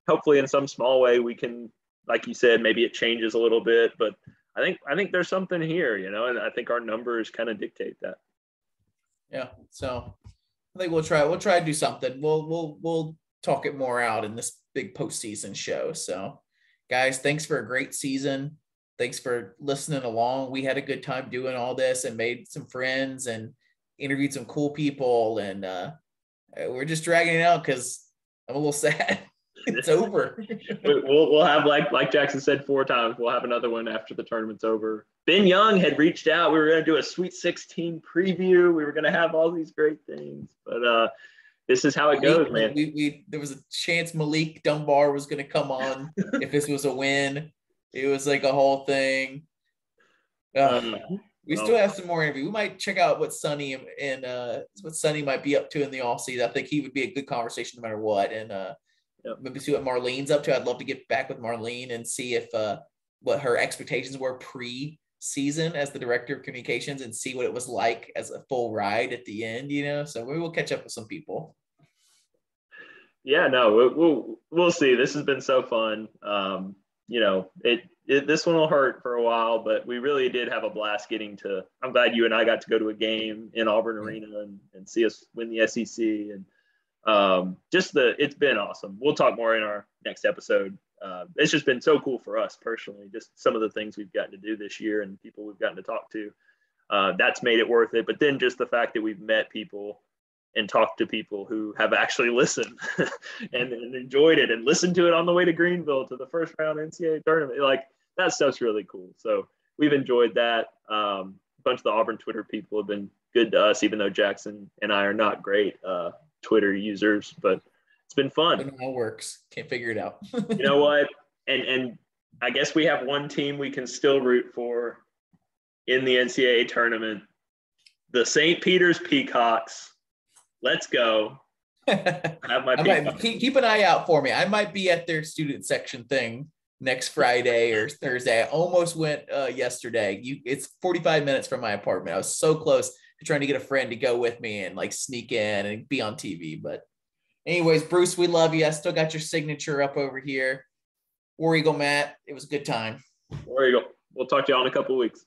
hopefully in some small way we can, like you said, maybe it changes a little bit, but I think I think there's something here, you know, and I think our numbers kind of dictate that. Yeah. So I think we'll try we'll try to do something. We'll we'll we'll talk it more out in this big postseason show. So guys, thanks for a great season. Thanks for listening along. We had a good time doing all this and made some friends and interviewed some cool people and uh we're just dragging it out because I'm a little sad it's over. we'll we'll have like like Jackson said four times. We'll have another one after the tournament's over. Ben Young had reached out. We were going to do a Sweet 16 preview. We were going to have all these great things, but uh, this is how it goes, man. We, we there was a chance Malik Dunbar was going to come on if this was a win. It was like a whole thing. Um, we still have some more interview. We might check out what Sonny and uh, what Sonny might be up to in the off season. I think he would be a good conversation no matter what. And uh, Yep. Maybe see what Marlene's up to. I'd love to get back with Marlene and see if uh, what her expectations were pre season as the director of communications and see what it was like as a full ride at the end, you know. So we will catch up with some people. Yeah, no, we'll we'll, we'll see. This has been so fun. Um, you know, it, it this one will hurt for a while, but we really did have a blast getting to. I'm glad you and I got to go to a game in Auburn Arena and, and see us win the SEC and um, just the it's been awesome. We'll talk more in our next episode. Uh, it's just been so cool for us personally. Just some of the things we've gotten to do this year and people we've gotten to talk to. Uh, that's made it worth it. But then just the fact that we've met people and talked to people who have actually listened and, and, enjoyed it and listened to it on the way to Greenville to the first round NCAA tournament. Like that stuff's really cool. So we've enjoyed that. Um, bunch of the Auburn Twitter people have been good to us, even though Jackson and I are not great uh, Twitter users. But it's been fun. It all works. Can't figure it out. you know what? And and I guess we have one team we can still root for in the NCAA tournament. The St. Peter's Peacocks. Let's go. have my might, keep, keep an eye out for me. I might be at their student section thing next Friday or Thursday. I almost went uh, yesterday. You, it's 45 minutes from my apartment. I was so close to trying to get a friend to go with me and like sneak in and be on TV. But, anyways, Bruce, we love you. I still got your signature up over here. War Eagle Matt, it was a good time. War Eagle. We'll talk to you all in a couple weeks.